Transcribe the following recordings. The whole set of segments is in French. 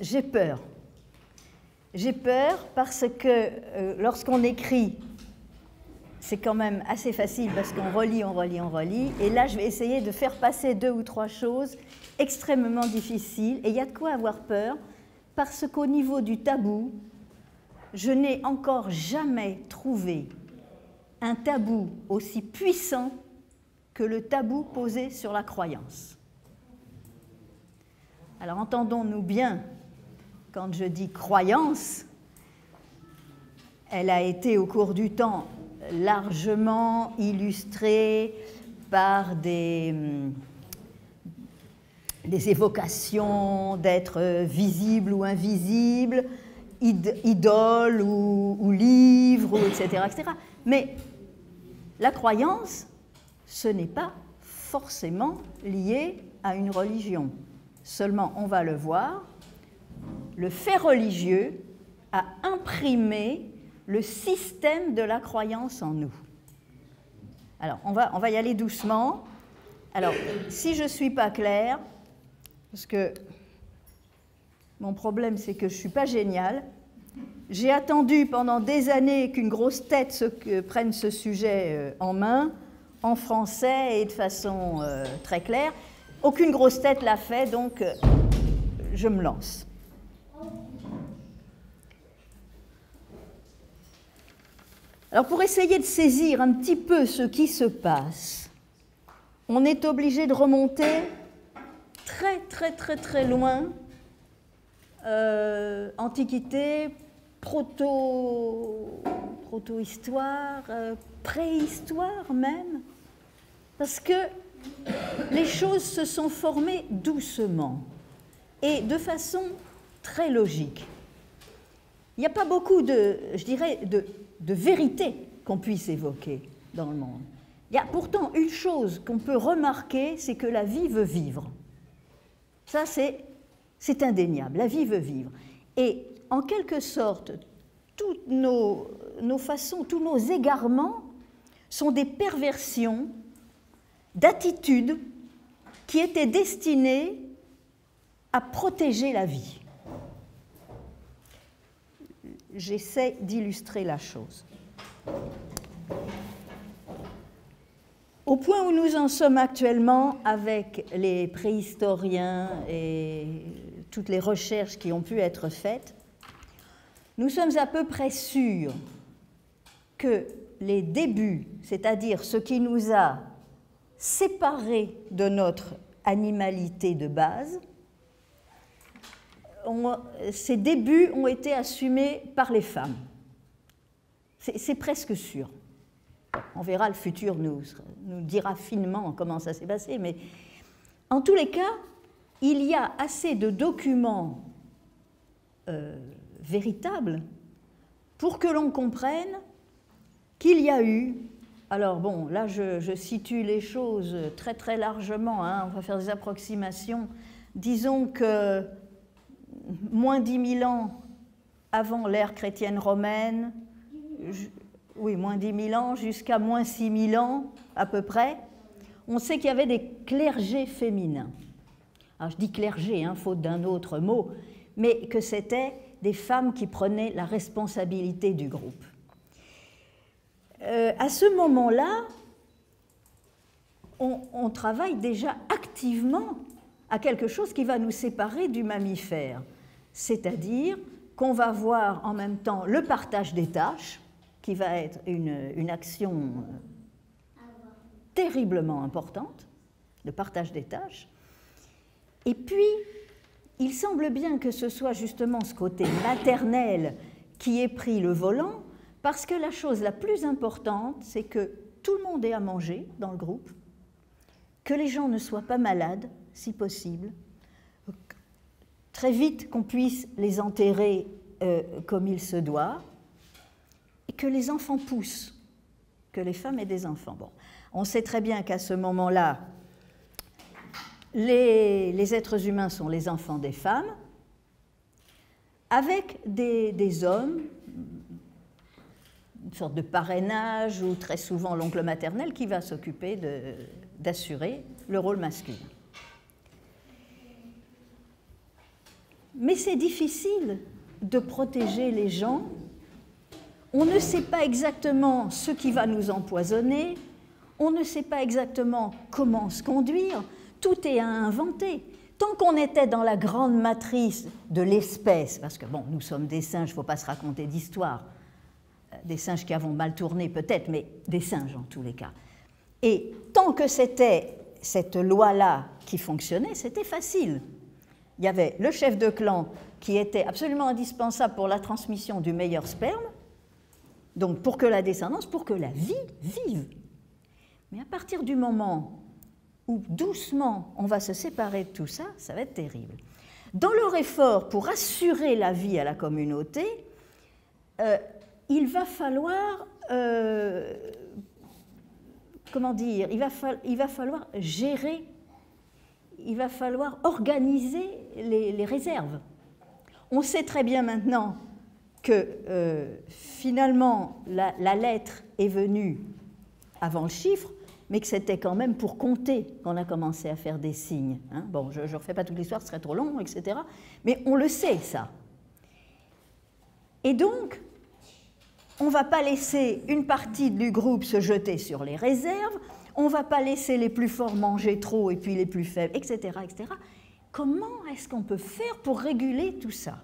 J'ai peur. J'ai peur parce que euh, lorsqu'on écrit, c'est quand même assez facile parce qu'on relit, on relit, on relit. Et là, je vais essayer de faire passer deux ou trois choses extrêmement difficiles. Et il y a de quoi avoir peur parce qu'au niveau du tabou, je n'ai encore jamais trouvé un tabou aussi puissant que le tabou posé sur la croyance. Alors entendons-nous bien, quand je dis croyance, elle a été au cours du temps largement illustrée par des, des évocations d'être visible ou invisible, idole ou, ou livre, etc., etc. Mais la croyance, ce n'est pas forcément lié à une religion. Seulement, on va le voir, le fait religieux a imprimé le système de la croyance en nous. Alors, on va, y aller doucement. Alors, si je ne suis pas claire, parce que mon problème, c'est que je ne suis pas géniale, j'ai attendu pendant des années qu'une grosse tête prenne ce sujet euh, en main, en français et de façon euh, très claire. Aucune grosse tête l'a fait, donc euh, je me lance. Alors pour essayer de saisir un petit peu ce qui se passe, on est obligé de remonter très très très très loin, euh, Antiquité, proto, proto-histoire, euh, préhistoire même, parce que les choses se sont formées doucement et de façon très logique. Il n'y a pas beaucoup de, je dirais, de, vérité qu'on puisse évoquer dans le monde. Il y a pourtant une chose qu'on peut remarquer, c'est que la vie veut vivre. Ça, c'est indéniable. La vie veut vivre. Et en quelque sorte, toutes nos, nos façons, tous nos égarements sont des perversions d'attitudes qui étaient destinées à protéger la vie. J'essaie d'illustrer la chose. Au point où nous en sommes actuellement avec les préhistoriens et toutes les recherches qui ont pu être faites, nous sommes à peu près sûrs que les débuts, c'est-à-dire ce qui nous a séparés de notre animalité de base, ces débuts ont été assumés par les femmes. C'est presque sûr. On verra, le futur nous, nous dira finement comment ça s'est passé, mais en tous les cas, il y a assez de documents euh, véritables pour que l'on comprenne qu'il y a eu, alors bon, là je, situe les choses très très largement, hein, on va faire des approximations, disons que moins dix mille ans avant l'ère chrétienne romaine, oui, moins dix mille ans jusqu'à moins six mille ans à peu près, on sait qu'il y avait des clergés féminins. Alors je dis clergé, hein, faute d'un autre mot, mais que c'était des femmes qui prenaient la responsabilité du groupe. Euh, à ce moment-là, on, travaille déjà activement à quelque chose qui va nous séparer du mammifère, c'est-à-dire qu'on va voir en même temps le partage des tâches, qui va être une, action terriblement importante, le partage des tâches, et puis il semble bien que ce soit justement ce côté maternel qui ait pris le volant, parce que la chose la plus importante, c'est que tout le monde ait à manger dans le groupe, que les gens ne soient pas malades, si possible, très vite qu'on puisse les enterrer euh, comme il se doit, et que les enfants poussent, que les femmes aient des enfants. Bon, on sait très bien qu'à ce moment-là, les, êtres humains sont les enfants des femmes, avec des, hommes, une sorte de parrainage ou très souvent l'oncle maternel qui va s'occuper d'assurer le rôle masculin. Mais c'est difficile de protéger les gens. On ne sait pas exactement ce qui va nous empoisonner, on ne sait pas exactement comment se conduire, tout est à inventer. Tant qu'on était dans la grande matrice de l'espèce, parce que bon, nous sommes des singes, il ne faut pas se raconter d'histoire, euh, des singes qui avons mal tourné peut-être, mais des singes en tous les cas. Et tant que c'était cette loi-là qui fonctionnait, c'était facile. Il y avait le chef de clan qui était absolument indispensable pour la transmission du meilleur sperme, donc pour que la descendance, pour que la vie vive. Mais à partir du moment où doucement on va se séparer de tout ça, ça va être terrible. Dans leur effort pour assurer la vie à la communauté, euh, il va falloir, euh, comment dire, il va, il va, falloir gérer, il va falloir organiser les réserves. On sait très bien maintenant que euh, finalement la, lettre est venue avant le chiffre, mais que c'était quand même pour compter qu'on a commencé à faire des signes. Hein. Bon, je ne refais pas toute l'histoire, ce serait trop long, etc. Mais on le sait, ça. Et donc, on ne va pas laisser une partie du groupe se jeter sur les réserves, on ne va pas laisser les plus forts manger trop et puis les plus faibles, etc. etc. Comment est-ce qu'on peut faire pour réguler tout ça?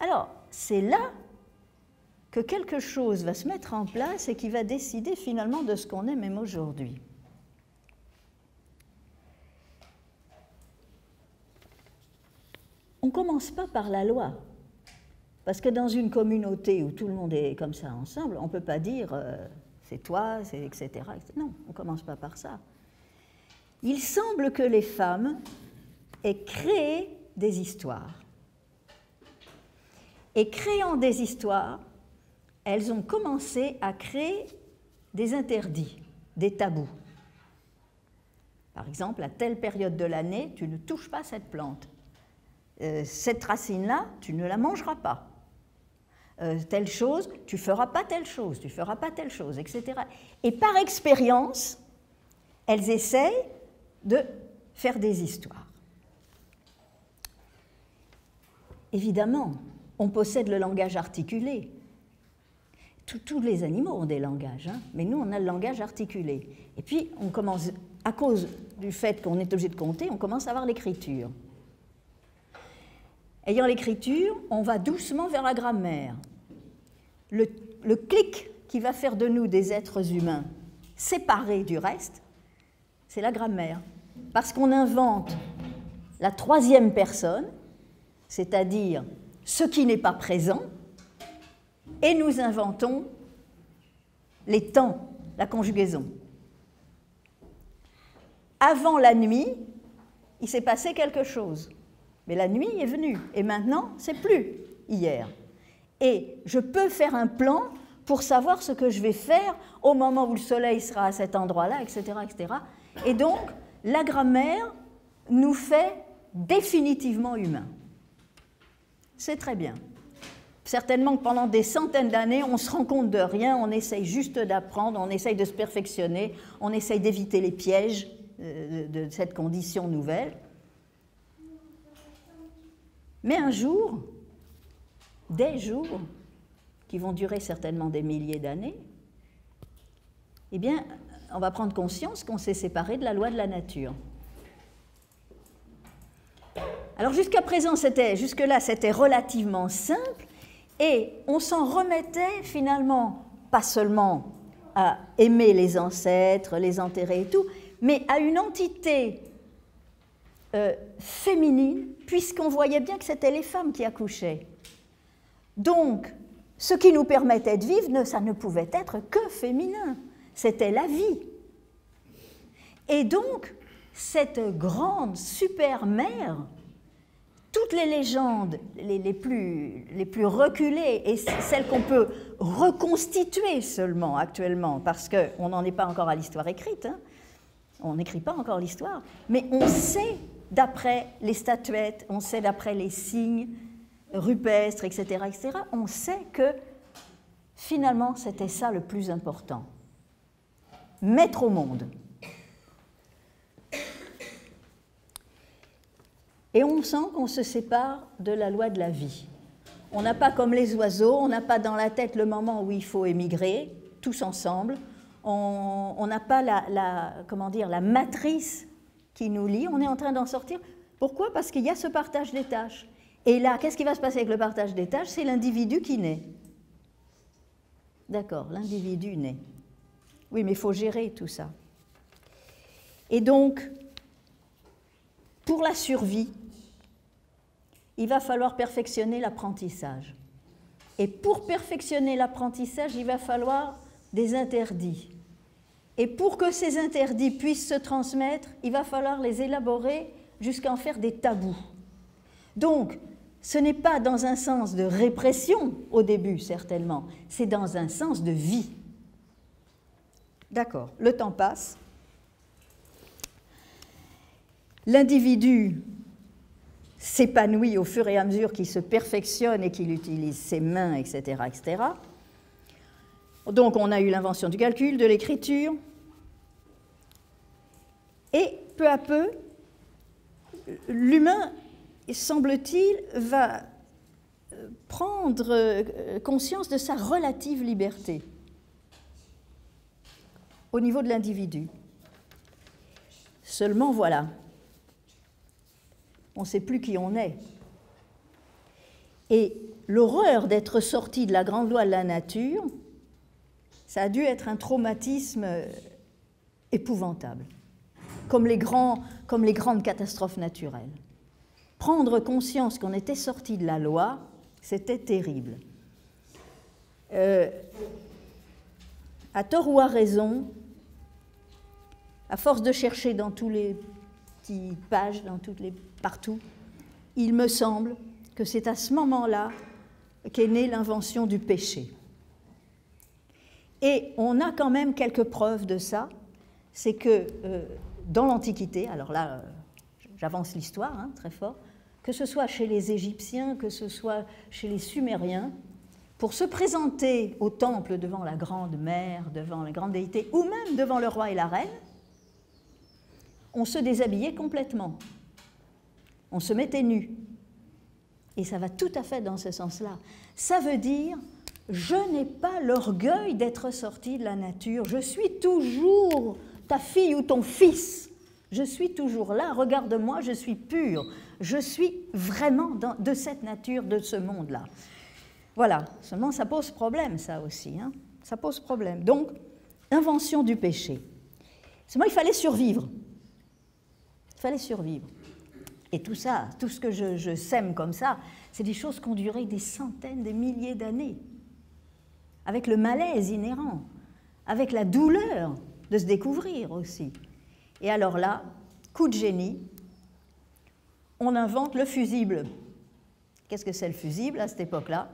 Alors, c'est là que quelque chose va se mettre en place et qui va décider finalement de ce qu'on est même aujourd'hui. On ne commence pas par la loi, parce que dans une communauté où tout le monde est comme ça ensemble, on ne peut pas dire euh, c'est toi, c'est etc.. Non, on ne commence pas par ça il semble que les femmes aient créé des histoires. Et créant des histoires, elles ont commencé à créer des interdits, des tabous. Par exemple, à telle période de l'année, tu ne touches pas cette plante. Euh, cette racine-là, tu ne la mangeras pas. Euh, telle chose, tu feras pas telle chose, tu feras pas telle chose, etc. Et par expérience, elles essayent de faire des histoires. Évidemment, on possède le langage articulé. Tous, les animaux ont des langages, hein, mais nous, on a le langage articulé. Et puis, on commence, à cause du fait qu'on est obligé de compter, on commence à avoir l'écriture. Ayant l'écriture, on va doucement vers la grammaire. Le, le clic qui va faire de nous des êtres humains séparés du reste, c'est la grammaire parce qu'on invente la troisième personne, c'est-à-dire ce qui n'est pas présent, et nous inventons les temps, la conjugaison. Avant la nuit, il s'est passé quelque chose. Mais la nuit est venue, et maintenant, c'est plus hier. Et je peux faire un plan pour savoir ce que je vais faire au moment où le soleil sera à cet endroit-là, etc., etc. Et donc, la grammaire nous fait définitivement humains. C'est très bien. Certainement que pendant des centaines d'années, on se rend compte de rien, on essaye juste d'apprendre, on essaye de se perfectionner, on essaye d'éviter les pièges euh, de cette condition nouvelle. Mais un jour, des jours, qui vont durer certainement des milliers d'années, eh bien, on va prendre conscience qu'on s'est séparé de la loi de la nature. Alors jusqu'à présent, c'était, jusque-là, c'était relativement simple et on s'en remettait finalement pas seulement à aimer les ancêtres, les enterrer et tout, mais à une entité euh, féminine, puisqu'on voyait bien que c'était les femmes qui accouchaient. Donc, ce qui nous permettait de vivre, ça ne pouvait être que féminin c'était la vie. Et donc, cette grande super-mère, toutes les légendes les, plus, les plus reculées et celles qu'on peut reconstituer seulement actuellement, parce qu'on n'en est pas encore à l'histoire écrite, hein. on n'écrit pas encore l'histoire, mais on sait d'après les statuettes, on sait d'après les signes rupestres, etc., etc., on sait que finalement c'était ça le plus important mettre au monde. Et on sent qu'on se sépare de la loi de la vie. On n'a pas comme les oiseaux, on n'a pas dans la tête le moment où il faut émigrer, tous ensemble. On n'a pas la, comment dire, la matrice qui nous lie, on est en train d'en sortir. Pourquoi? Parce qu'il y a ce partage des tâches. Et là, qu'est-ce qui va se passer avec le partage des tâches? C'est l'individu qui naît. D'accord, l'individu naît. Oui, mais il faut gérer tout ça. Et donc, pour la survie, il va falloir perfectionner l'apprentissage. Et pour perfectionner l'apprentissage, il va falloir des interdits. Et pour que ces interdits puissent se transmettre, il va falloir les élaborer jusqu'à en faire des tabous. Donc, ce n'est pas dans un sens de répression au début, certainement, c'est dans un sens de vie. D'accord, le temps passe. L'individu s'épanouit au fur et à mesure qu'il se perfectionne et qu'il utilise ses mains, etc., etc. Donc on a eu l'invention du calcul, de l'écriture, et peu à peu, l'humain, semble-t-il, va prendre euh, conscience de sa relative liberté au niveau de l'individu. Seulement voilà, on ne sait plus qui on est. Et l'horreur d'être sorti de la grande loi de la nature, ça a dû être un traumatisme euh, épouvantable, comme les, grandes catastrophes naturelles. Prendre conscience qu'on était sorti de la loi, c'était terrible. Euh, à tort ou à raison, à force de chercher dans tous les petites pages, dans toutes les partout, il me semble que c'est à ce moment-là qu'est née l'invention du péché. Et on a quand même quelques preuves de ça. C'est que euh, dans l'Antiquité, alors là, euh, j'avance l'histoire hein, très fort, que ce soit chez les Égyptiens, que ce soit chez les Sumériens, pour se présenter au temple devant la grande mère, devant la grande déité, ou même devant le roi et la reine, on se déshabillait complètement. On se mettait nu. Et ça va tout à fait dans ce sens-là. Ça veut dire, je n'ai pas l'orgueil d'être sorti de la nature. Je suis toujours ta fille ou ton fils. Je suis toujours là. Regarde-moi, je suis pur. Je suis vraiment de cette nature, de ce monde-là. Voilà. Seulement, ça pose problème, ça aussi. Hein. ça pose problème. Donc, invention du péché. Seulement, il fallait survivre. Fallait survivre. Et tout ça, tout ce que je, sème comme ça, c'est des choses qui ont duré des centaines, des milliers d'années, avec le malaise inhérent, avec la douleur de se découvrir aussi. Et alors là, coup de génie, on invente le fusible. Qu'est-ce que c'est le fusible à cette époque-là?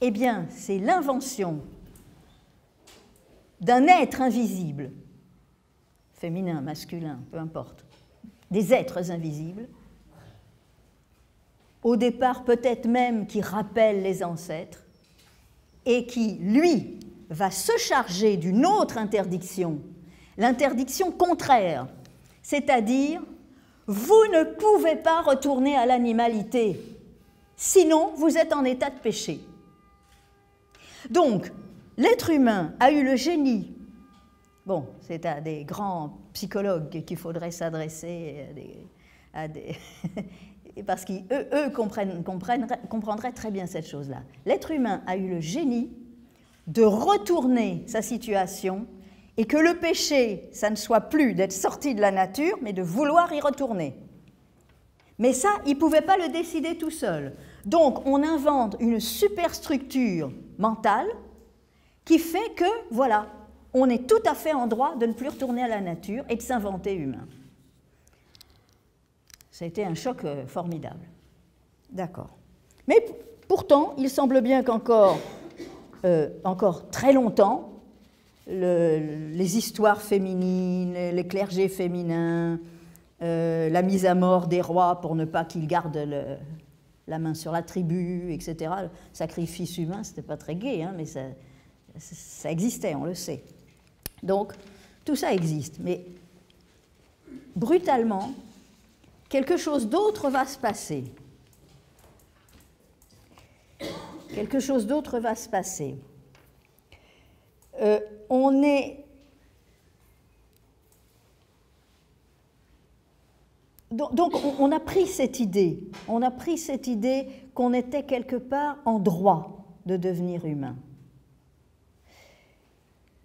Eh bien, c'est l'invention d'un être invisible, féminin, masculin, peu importe, des êtres invisibles, au départ peut-être même qui rappelle les ancêtres, et qui, lui, va se charger d'une autre interdiction, l'interdiction contraire, c'est-à-dire, vous ne pouvez pas retourner à l'animalité, sinon vous êtes en état de péché. Donc, l'être humain a eu le génie, bon, c'est à des grands psychologues qu'il faudrait s'adresser, à des, parce qu'eux eux comprendraient très bien cette chose-là. L'être humain a eu le génie de retourner sa situation et que le péché, ça ne soit plus d'être sorti de la nature, mais de vouloir y retourner. Mais ça, il ne pouvait pas le décider tout seul. Donc, on invente une superstructure mentale qui fait que, voilà, on est tout à fait en droit de ne plus retourner à la nature et de s'inventer humain. Ça a été un choc euh, formidable. D'accord. Mais pourtant, il semble bien qu'encore euh, encore très longtemps, les histoires féminines, les clergés féminins, euh, la mise à mort des rois pour ne pas qu'ils gardent la main sur la tribu, etc. Le sacrifice humain, c'était pas très gai, hein, mais ça, ça existait, on le sait. Donc, tout ça existe. Mais brutalement, quelque chose d'autre va se passer. Quelque chose d'autre va se passer. Euh, on est donc, on a pris cette idée, on a pris cette idée qu'on était quelque part en droit de devenir humain.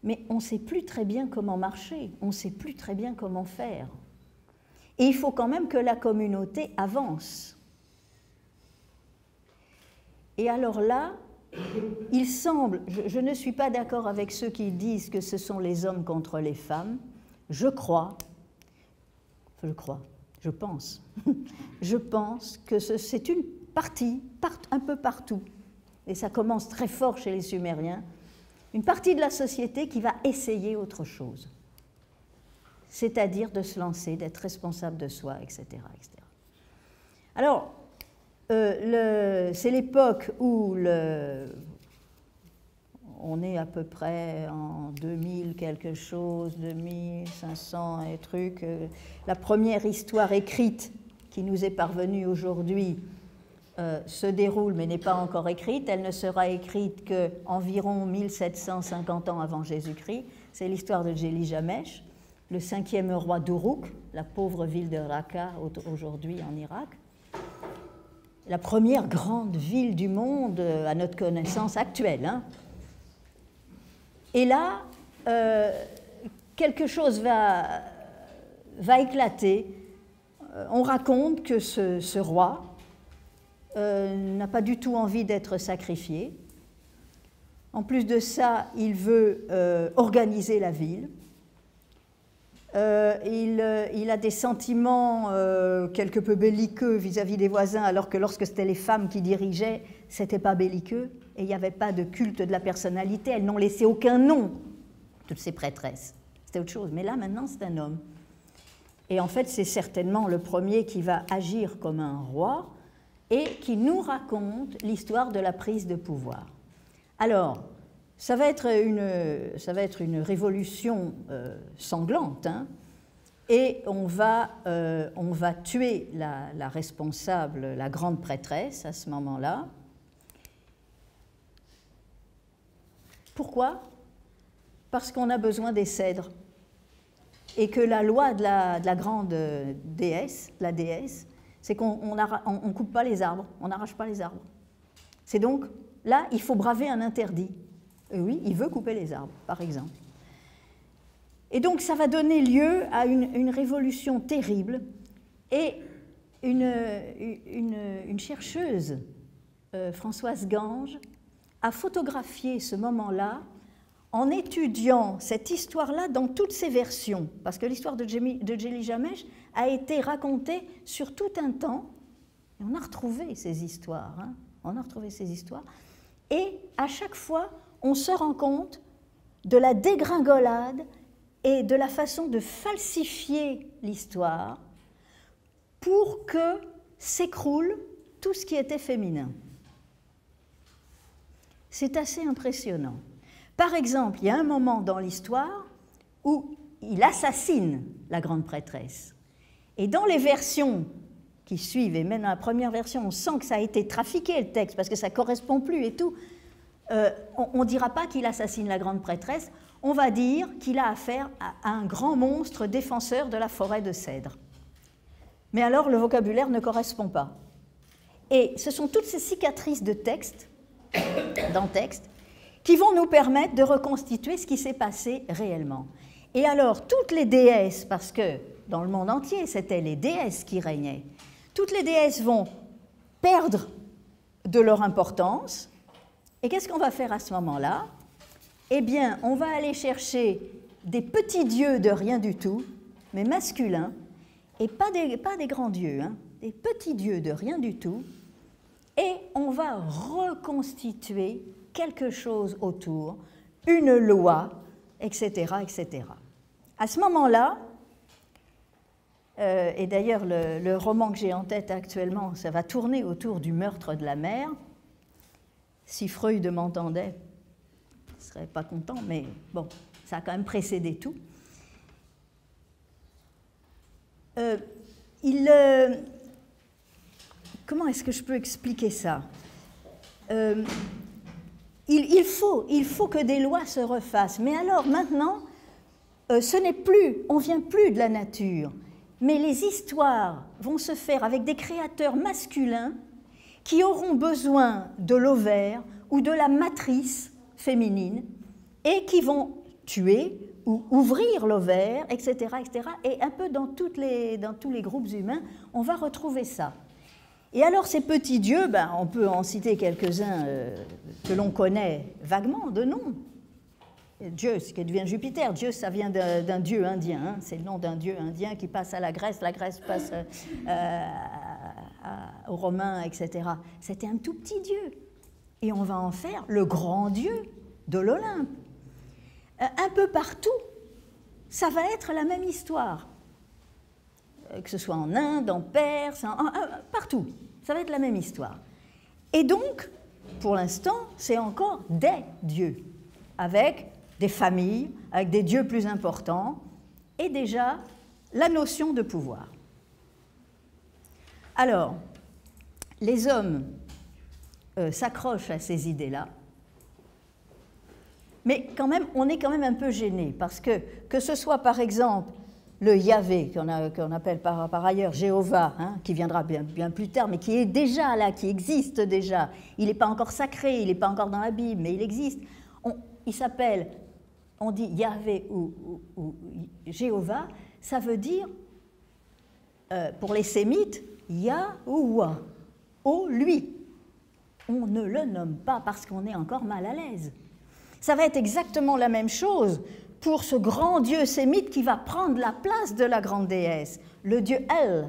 Mais on ne sait plus très bien comment marcher, on ne sait plus très bien comment faire. Et il faut quand même que la communauté avance. Et alors là, il semble, je, ne suis pas d'accord avec ceux qui disent que ce sont les hommes contre les femmes, je crois, je crois, je pense, je pense que c'est une partie, un peu partout, et ça commence très fort chez les Sumériens, une partie de la société qui va essayer autre chose, c'est-à-dire de se lancer, d'être responsable de soi, etc. etc. Alors, euh, c'est l'époque où on est à peu près en 2000 quelque chose, 2500 et trucs. Euh, la première histoire écrite qui nous est parvenue aujourd'hui euh, se déroule mais n'est pas encore écrite. Elle ne sera écrite qu'environ 1750 ans avant Jésus-Christ. C'est l'histoire de Jamesh, le cinquième roi d'Uruk, la pauvre ville de Raqqa aujourd'hui en Irak. La première grande ville du monde euh, à notre connaissance actuelle. Hein. Et là, euh, quelque chose va, va éclater. On raconte que ce, roi euh, n'a pas du tout envie d'être sacrifié. En plus de ça, il veut organiser la ville. il, il, a des sentiments quelque peu belliqueux vis-à-vis des voisins, alors que lorsque c'était les femmes qui dirigeaient, c'était pas belliqueux et il n'y avait pas de culte de la personnalité. Elles n'ont laissé aucun nom, toutes ces prêtresses. C'était autre chose. Mais là, maintenant, c'est un homme. Et en fait, c'est certainement le premier qui va agir comme un roi et qui nous raconte l'histoire de la prise de pouvoir. Alors, ça va être une, ça va être une révolution euh, sanglante, hein, et on va, euh, on va tuer la, la, responsable, la grande prêtresse à ce moment-là, Pourquoi? Parce qu'on a besoin des cèdres. Et que la loi de la, grande déesse, la déesse, c'est qu'on ne coupe pas les arbres, on n'arrache pas les arbres. C'est donc, là, il faut braver un interdit. oui, il veut couper les arbres, par exemple. Et donc, ça va donner lieu à une, révolution terrible. Et une, chercheuse, euh, Françoise Gange, a photographié ce moment-là en étudiant cette histoire-là dans toutes ses versions, parce que l'histoire de, Jelly Jamesh a été racontée sur tout un temps, on a retrouvé ces histoires, hein. on a retrouvé ces histoires, et à chaque fois, on se rend compte de la dégringolade et de la façon de falsifier l'histoire pour que s'écroule tout ce qui était féminin. C'est assez impressionnant. Par exemple, il y a un moment dans l'histoire où il assassine la grande prêtresse. Et dans les versions qui suivent, et même dans la première version, on sent que ça a été trafiqué le texte parce que ça correspond plus et tout. Euh, on ne dira pas qu'il assassine la grande prêtresse, on va dire qu'il a affaire à un grand monstre défenseur de la forêt de cèdre. Mais alors le vocabulaire ne correspond pas. Et ce sont toutes ces cicatrices de texte dans texte, qui vont nous permettre de reconstituer ce qui s'est passé réellement. Et alors, toutes les déesses, parce que dans le monde entier, c'était les déesses qui régnaient, toutes les déesses vont perdre de leur importance. Et qu'est-ce qu'on va faire à ce moment-là? Eh bien, on va aller chercher des petits dieux de rien du tout, mais masculins, et pas des, pas des grands dieux, hein, des petits dieux de rien du tout, et on va reconstituer quelque chose autour, une loi, etc. etc. À ce moment-là, euh, et d'ailleurs le, roman que j'ai en tête actuellement, ça va tourner autour du meurtre de la mère. Si Freud m'entendait, il ne serait pas content, mais bon, ça a quand même précédé tout. Euh, il, euh, comment est-ce que je peux expliquer ça? Euh, il, faut, il faut que des lois se refassent. Mais alors maintenant, ce n'est plus, on vient plus de la nature, mais les histoires vont se faire avec des créateurs masculins qui auront besoin de l'ovaire ou de la matrice féminine et qui vont tuer ou ouvrir l'ovaire, etc., etc. Et un peu dans, les, dans tous les groupes humains, on va retrouver ça. Et alors ces petits dieux, ben, on peut en citer quelques-uns euh, que l'on connaît vaguement de nom. Ce qui devient Jupiter. Dieu, ça vient d'un dieu indien. Hein. C'est le nom d'un dieu indien qui passe à la Grèce. La Grèce passe euh, aux Romains, etc. C'était un tout petit dieu. Et on va en faire le grand dieu de l'Olympe. Euh, un peu partout, ça va être la même histoire. Euh, que ce soit en Inde, en Perse, partout. Ça va être la même histoire. Et donc, pour l'instant, c'est encore des dieux, avec des familles, avec des dieux plus importants, et déjà la notion de pouvoir. Alors, les hommes euh, s'accrochent à ces idées-là, mais quand même, on est quand même un peu gêné, parce que que ce soit par exemple le Yahvé, qu'on appelle par, ailleurs Jéhovah, hein, qui viendra bien, bien, plus tard, mais qui est déjà là, qui existe déjà. Il n'est pas encore sacré, il n'est pas encore dans la Bible, mais il existe. il s'appelle, on dit Yahvé ou, Jéhovah, ça veut dire, euh, pour les sémites, Yahouah, oh lui. On ne le nomme pas parce qu'on est encore mal à l'aise. Ça va être exactement la même chose pour ce grand dieu sémite qui va prendre la place de la grande déesse, le dieu El.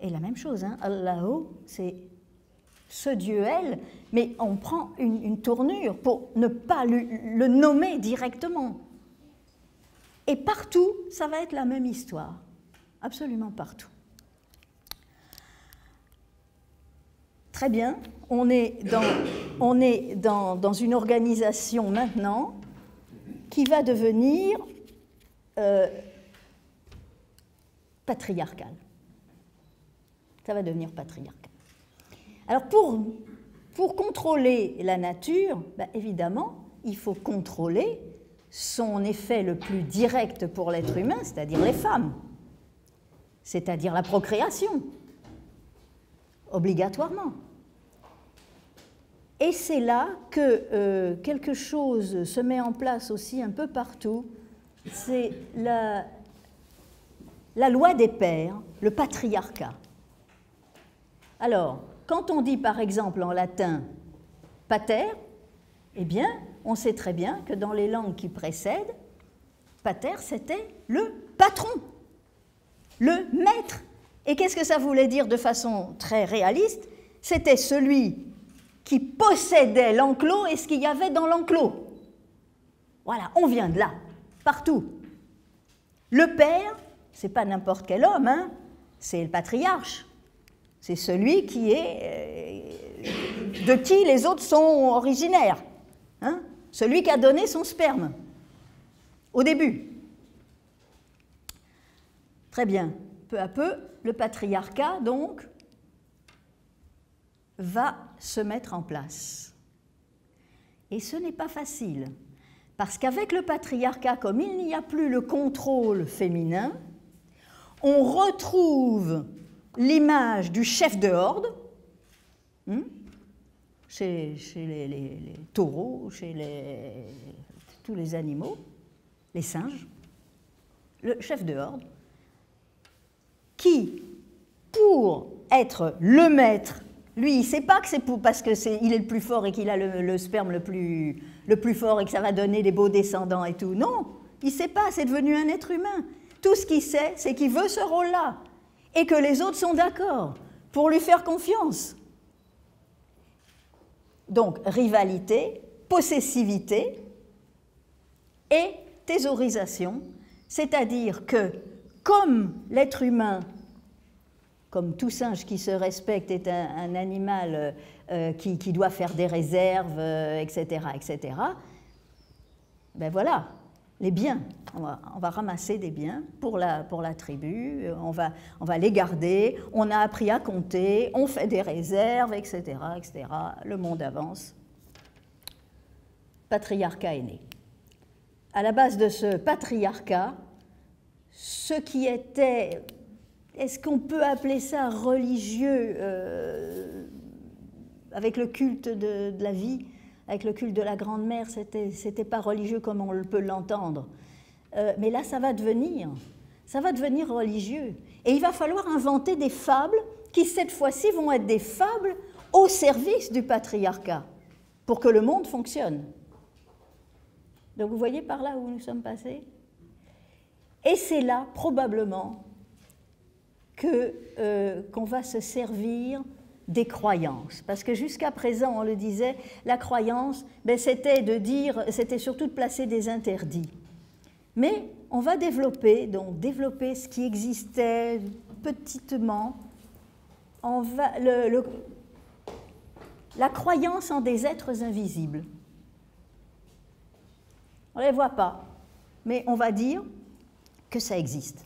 Et la même chose, hein, Allahu, c'est ce dieu El, mais on prend une, tournure pour ne pas le nommer directement. Et partout, ça va être la même histoire, absolument partout. Très bien, on est dans, on est dans, dans une organisation maintenant qui va devenir euh, patriarcale. Ça va devenir patriarcal. Alors pour, contrôler la nature, ben, évidemment, il faut contrôler son effet le plus direct pour l'être humain, c'est-à-dire les femmes, c'est-à-dire la procréation obligatoirement. Et c'est là que euh, quelque chose se met en place aussi un peu partout. C'est la, la loi des pères, le patriarcat. Alors, quand on dit par exemple en latin pater, eh bien, on sait très bien que dans les langues qui précèdent, pater, c'était le patron, le maître, et qu'est-ce que ça voulait dire de façon très réaliste? C'était celui qui possédait l'enclos et ce qu'il y avait dans l'enclos. Voilà, on vient de là, partout. Le père, c'est pas n'importe quel homme, hein, c'est le patriarche. C'est celui qui est euh, de qui les autres sont originaires. Hein, celui qui a donné son sperme au début. Très bien. Peu à peu, le patriarcat, donc, va se mettre en place. Et ce n'est pas facile, parce qu'avec le patriarcat, comme il n'y a plus le contrôle féminin, on retrouve l'image du chef de horde, hmm, chez, les, taureaux, chez tous les animaux, les singes, le chef de horde, qui, pour être le maître, lui, il ne sait pas que c'est parce qu'il est, le plus fort et qu'il a le, sperme le plus, le plus fort et que ça va donner des beaux descendants et tout. Non, il ne sait pas, c'est devenu un être humain. Tout ce qu'il sait, c'est qu'il veut ce rôle-là et que les autres sont d'accord pour lui faire confiance. Donc, rivalité, possessivité et thésaurisation, c'est-à-dire que comme l'être humain, comme tout singe qui se respecte, est un, animal euh, euh, qui, doit faire des réserves, etc., euh, etc., ben voilà, les biens. On va, ramasser des biens pour la, tribu, on va, on va les garder, on a appris à compter, on fait des réserves, etc., etc. Le monde avance. Patriarcat est né. À la base de ce patriarcat, ce qui était, est-ce qu'on peut appeler ça religieux euh, avec le culte de la vie avec le culte de la Grande-Mère, c'était, pas religieux comme on peut l'entendre. Euh, mais là, ça va devenir, ça va devenir religieux. Et il va falloir inventer des fables qui, cette fois-ci, vont être des fables au service du patriarcat, pour que le monde fonctionne. Donc vous voyez par là où nous sommes passés? Et c'est là, probablement, euh, qu'on va se servir des croyances. Parce que jusqu'à présent, on le disait, la croyance, ben, c'était de dire, c'était surtout de placer des interdits. Mais on va développer, donc développer ce qui existait petitement. On va, la croyance en des êtres invisibles. On ne les voit pas, mais on va dire que ça existe.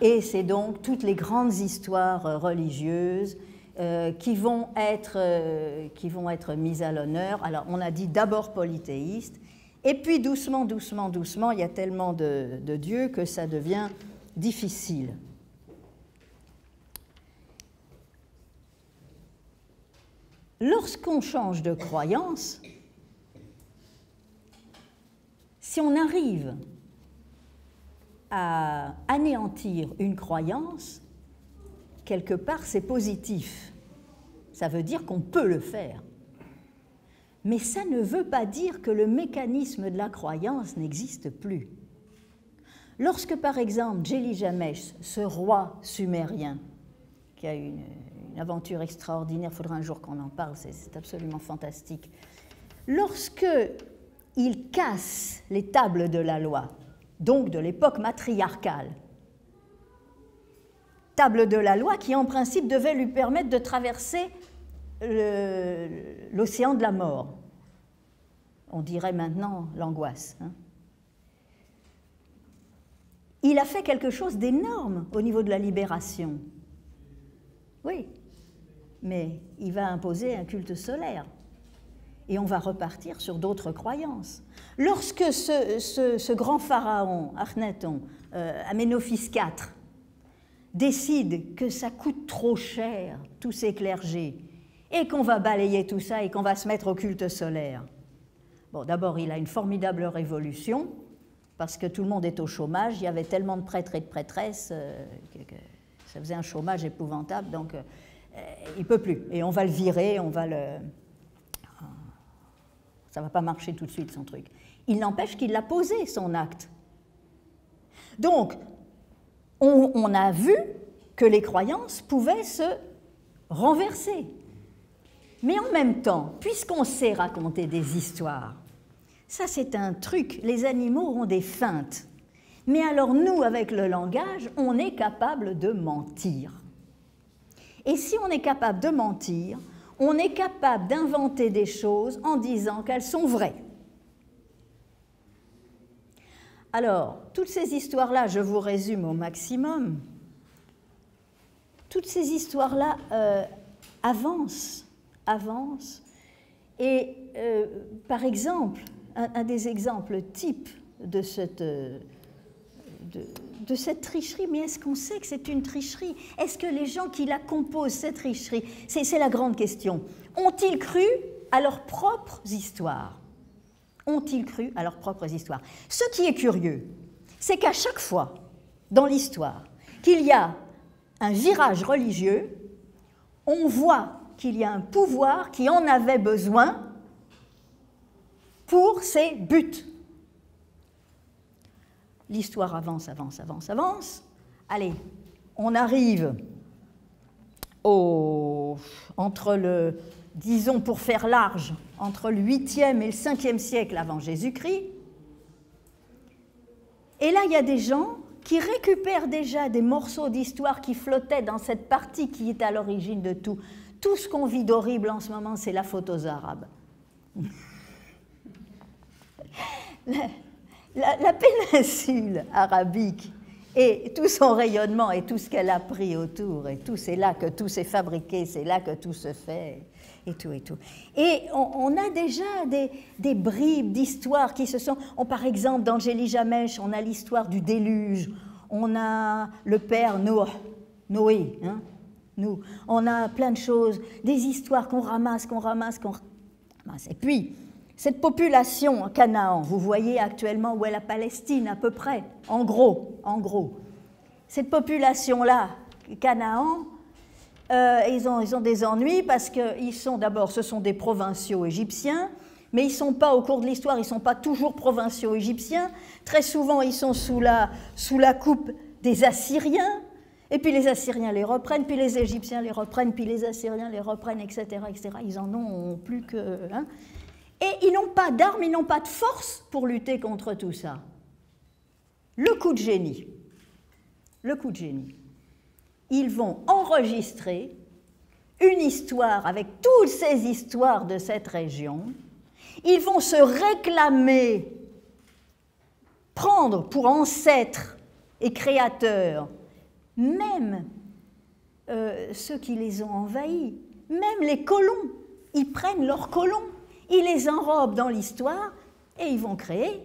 Et c'est donc toutes les grandes histoires religieuses, euh, qui, vont être, euh, qui vont être mises à l'honneur. Alors, on a dit d'abord polythéiste, et puis doucement, doucement, doucement, il y a tellement de, de dieux que ça devient difficile. Lorsqu'on change de croyance, si on arrive à anéantir une croyance, quelque part, c'est positif. Ça veut dire qu'on peut le faire. Mais ça ne veut pas dire que le mécanisme de la croyance n'existe plus. Lorsque, par exemple, Jeli Jamesh, ce roi sumérien, qui a une, une aventure extraordinaire, il faudra un jour qu'on en parle, c'est absolument fantastique, lorsque il casse les tables de la loi, donc de l'époque matriarcale, table de la loi qui en principe devait lui permettre de traverser l'océan de la mort. On dirait maintenant l'angoisse. Hein. Il a fait quelque chose d'énorme au niveau de la libération. Oui, mais il va imposer un culte solaire. Et on va repartir sur d'autres croyances. Lorsque ce, grand pharaon, Akhenaton, euh, Aménophis IV, décide que ça coûte trop cher, tous ces clergés, et qu'on va balayer tout ça et qu'on va se mettre au culte solaire. Bon, d'abord, il a une formidable révolution, parce que tout le monde est au chômage, il y avait tellement de prêtres et de prêtresses euh, que, ça faisait un chômage épouvantable, donc euh, il peut plus. Et on va le virer, on va le... Ça va pas marcher tout de suite, son truc. Il n'empêche qu'il l'a posé, son acte. Donc, on, a vu que les croyances pouvaient se renverser. Mais en même temps, puisqu'on sait raconter des histoires, ça c'est un truc, les animaux ont des feintes. Mais alors nous, avec le langage, on est capable de mentir. Et si on est capable de mentir, on est capable d'inventer des choses en disant qu'elles sont vraies. Alors, toutes ces histoires-là, je vous résume au maximum, toutes ces histoires-là euh, avancent, avancent. Et euh, par exemple, un, des exemples types de cette, euh, de, cette tricherie, mais est-ce qu'on sait que c'est une tricherie? Est-ce que les gens qui la composent, cette tricherie, c'est la grande question, ont-ils cru à leurs propres histoires? Ont-ils cru à leurs propres histoires? Ce qui est curieux, c'est qu'à chaque fois dans l'histoire qu'il y a un virage religieux, on voit qu'il y a un pouvoir qui en avait besoin pour ses buts. L'histoire avance, avance, avance, avance. Allez, on arrive au, entre le, disons pour faire large, entre le 8e et le 5e siècle avant Jésus-Christ. Et là, il y a des gens qui récupèrent déjà des morceaux d'histoire qui flottaient dans cette partie qui est à l'origine de tout. Tout ce qu'on vit d'horrible en ce moment, c'est la faute aux Arabes. la, péninsule arabique et tout son rayonnement et tout ce qu'elle a pris autour, et tout, c'est là que tout s'est fabriqué, c'est là que tout se fait, et tout, et tout. Et on, a déjà des, bribes d'histoires qui se sont... On, par exemple, dans Gélie Jamèche, on a l'histoire du déluge, on a le père Noé, Noé hein, nous. On a plein de choses, des histoires qu'on ramasse, qu'on ramasse, qu'on ramasse. Et puis, cette population Canaan, vous voyez actuellement où est la Palestine à peu près, en gros, en gros. Cette population-là, Canaan, euh, ils, ont, ils des ennuis parce qu'ils sont d'abord, ce sont des provinciaux égyptiens, mais ils sont pas, au cours de l'histoire, ils ne sont pas toujours provinciaux égyptiens. Très souvent, ils sont sous la, sous la coupe des Assyriens, et puis les Assyriens les reprennent, puis les Égyptiens les reprennent, puis les Assyriens les reprennent, etc. etc. Ils en ont plus que... Hein. Et ils n'ont pas d'armes, ils n'ont pas de force pour lutter contre tout ça. Le coup de génie. Le coup de génie. Ils vont enregistrer une histoire avec toutes ces histoires de cette région. Ils vont se réclamer, prendre pour ancêtres et créateurs même euh, ceux qui les ont envahis, même les colons, ils prennent leurs colons, ils les enrobent dans l'histoire et ils vont créer,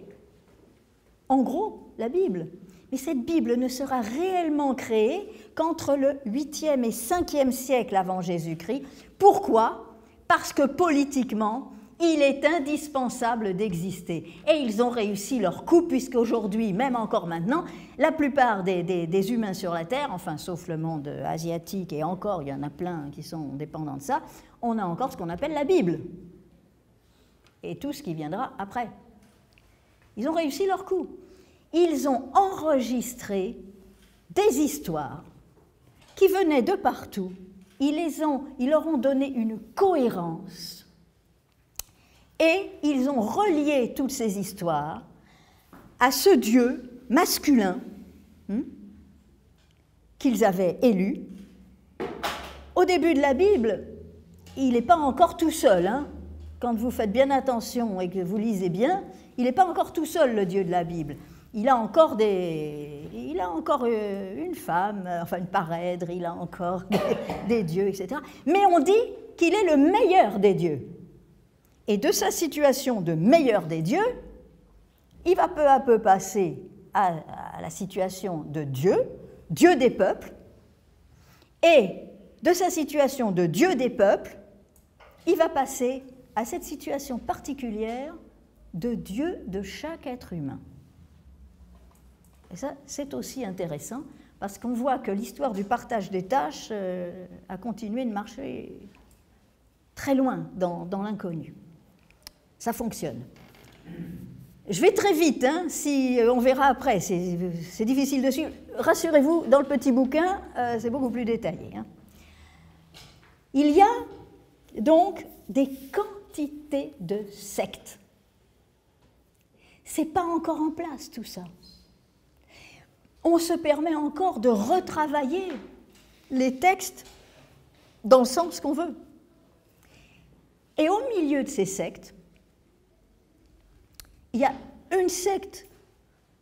en gros, la Bible. Mais cette Bible ne sera réellement créée qu'entre le 8e et 5e siècle avant Jésus-Christ. Pourquoi? Parce que politiquement, il est indispensable d'exister. Et ils ont réussi leur coup, puisqu'aujourd'hui, même encore maintenant, la plupart des, humains sur la Terre, enfin sauf le monde asiatique, et encore, il y en a plein qui sont dépendants de ça, on a encore ce qu'on appelle la Bible. Et tout ce qui viendra après. Ils ont réussi leur coup. Ils ont enregistré des histoires qui venaient de partout. Ils, leur ont donné une cohérence et ils ont relié toutes ces histoires à ce Dieu masculin hmm, qu'ils avaient élu. Au début de la Bible, il n'est pas encore tout seul. Hein. Quand vous faites bien attention et que vous lisez bien, il n'est pas encore tout seul, le Dieu de la Bible. Il a encore, une femme, enfin une parèdre, il a encore des dieux, etc. Mais on dit qu'il est le meilleur des dieux. Et de sa situation de meilleur des dieux, il va peu à peu passer à, la situation de Dieu, Dieu des peuples, et de sa situation de Dieu des peuples, il va passer à cette situation particulière de Dieu de chaque être humain. Et ça, c'est aussi intéressant parce qu'on voit que l'histoire du partage des tâches euh, a continué de marcher très loin dans l'inconnu ça fonctionne. Je vais très vite, hein, si euh, on verra après, c'est difficile de suivre. Rassurez-vous, dans le petit bouquin, euh, c'est beaucoup plus détaillé. Hein. Il y a donc des quantités de sectes. C'est pas encore en place tout ça. On se permet encore de retravailler les textes dans le sens qu'on veut. Et au milieu de ces sectes, il y a une secte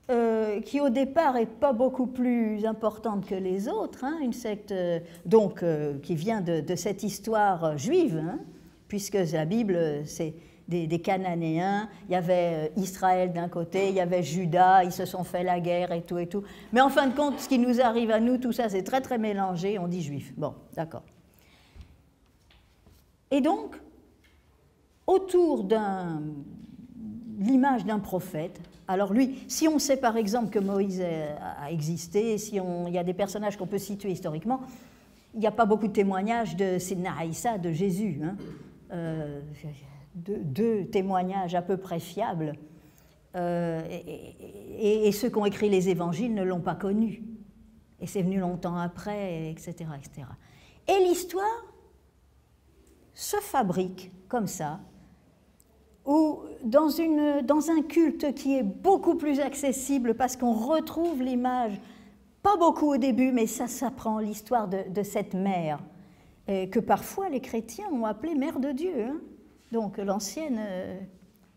euh, qui au départ n'est pas beaucoup plus importante que les autres, hein, une secte euh, euh, qui vient de, cette histoire juive, hein, puisque la Bible c'est des, Cananéens, il y avait Israël d'un côté, il y avait Juda, ils se sont fait la guerre et tout et tout. Mais en fin de compte, ce qui nous arrive à nous, tout ça c'est très très mélangé, on dit juif. Bon, d'accord. Et donc, autour d'un l'image d'un prophète. Alors lui, si on sait par exemple que Moïse a existé, si il y a des personnages qu'on peut situer historiquement, il n'y a pas beaucoup de témoignages de Sidna de Jésus. Hein. Euh, deux, témoignages à peu près fiables. Euh, et, ceux qui ont écrit les évangiles ne l'ont pas connu. Et c'est venu longtemps après, etc. etc. Et l'histoire se fabrique comme ça, ou dans, une, dans, un culte qui est beaucoup plus accessible parce qu'on retrouve l'image, pas beaucoup au début, mais ça s'apprend, l'histoire de, cette mère, que parfois les chrétiens ont appelée mère de Dieu. Hein. Donc l'ancienne, euh,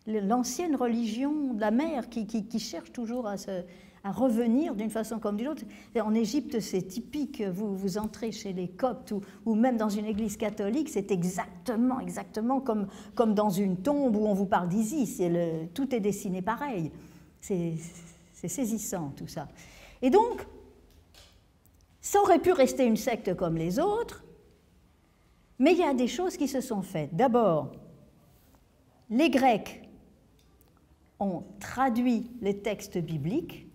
l'ancienne religion de la mer qui, qui, cherche toujours à, se, à revenir d'une façon comme d'une autre. En Égypte, c'est typique, vous, vous entrez chez les Coptes ou, ou même dans une église catholique, c'est exactement, exactement comme, comme dans une tombe où on vous parle d'Isis, tout est dessiné pareil. C'est saisissant tout ça. Et donc, ça aurait pu rester une secte comme les autres, mais il y a des choses qui se sont faites. D'abord, les Grecs ont traduit les textes bibliques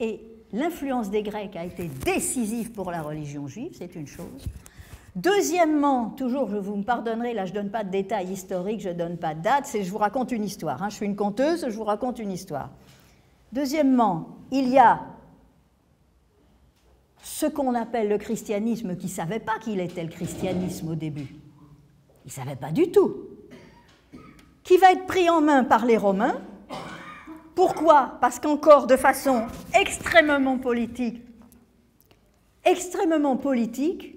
et l'influence des Grecs a été décisive pour la religion juive, c'est une chose. Deuxièmement, toujours, je vous me pardonnerai, là je ne donne pas de détails historiques, je ne donne pas de dates, c'est je vous raconte une histoire. Hein. je suis une conteuse, je vous raconte une histoire. Deuxièmement, il y a ce qu'on appelle le christianisme qui ne savait pas qu'il était le christianisme au début. Il ne savait pas du tout. Qui va être pris en main par les Romains. Pourquoi? Parce qu'encore de façon extrêmement politique, extrêmement politique,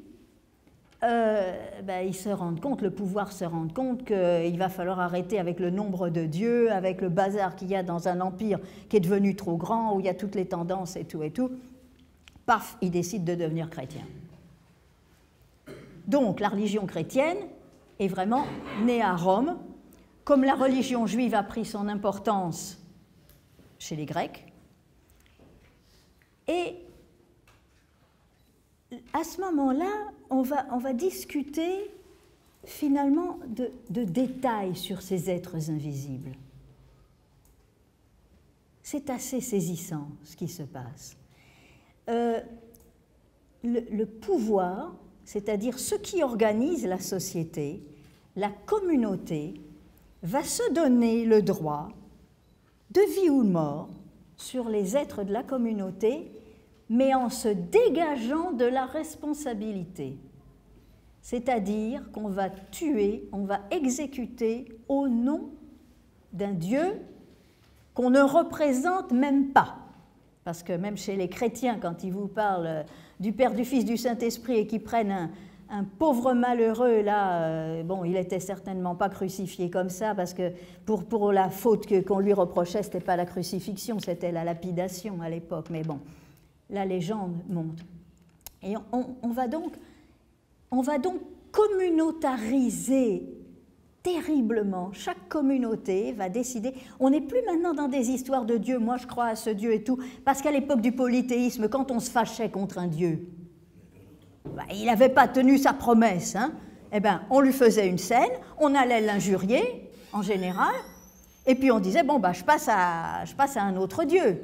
euh, ben, ils se rendent compte, le pouvoir se rend compte qu'il va falloir arrêter avec le nombre de dieux, avec le bazar qu'il y a dans un empire qui est devenu trop grand, où il y a toutes les tendances et tout et tout paf, il décide de devenir chrétien. Donc la religion chrétienne est vraiment née à Rome, comme la religion juive a pris son importance chez les Grecs. Et à ce moment-là, on va, discuter finalement de, de détails sur ces êtres invisibles. C'est assez saisissant ce qui se passe. Euh, le, pouvoir, c'est-à-dire ce qui organise la société, la communauté, va se donner le droit de vie ou de mort sur les êtres de la communauté, mais en se dégageant de la responsabilité. C'est-à-dire qu'on va tuer, on va exécuter au nom d'un Dieu qu'on ne représente même pas. Parce que même chez les chrétiens, quand ils vous parlent du Père, du Fils, du Saint-Esprit et qu'ils prennent un, pauvre malheureux, là, euh, bon, il n'était certainement pas crucifié comme ça, parce que pour, pour la faute qu'on lui reprochait, ce n'était pas la crucifixion, c'était la lapidation à l'époque. Mais bon, la légende monte. Et on, va donc, on va donc communautariser terriblement. Chaque communauté va décider. On n'est plus maintenant dans des histoires de Dieu, moi je crois à ce Dieu et tout, parce qu'à l'époque du polythéisme, quand on se fâchait contre un Dieu, bah, il n'avait pas tenu sa promesse. Hein. Eh bien, on lui faisait une scène, on allait l'injurier, en général, et puis on disait, bon, bah, je, passe à, un autre Dieu.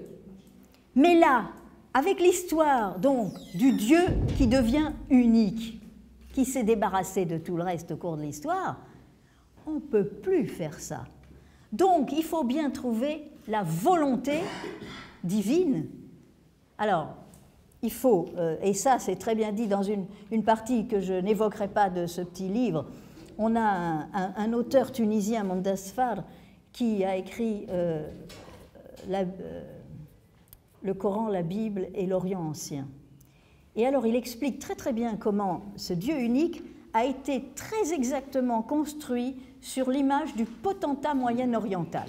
Mais là, avec l'histoire donc du Dieu qui devient unique, qui s'est débarrassé de tout le reste au cours de l'histoire, on ne peut plus faire ça. Donc, il faut bien trouver la volonté divine. Alors, il faut, euh, et ça c'est très bien dit dans une, partie que je n'évoquerai pas de ce petit livre, on a un, auteur tunisien, Mondasfar, qui a écrit euh, euh, le Coran, la Bible et l'Orient ancien. Et alors il explique très très bien comment ce Dieu unique a été très exactement construit sur l'image du potentat moyen-oriental.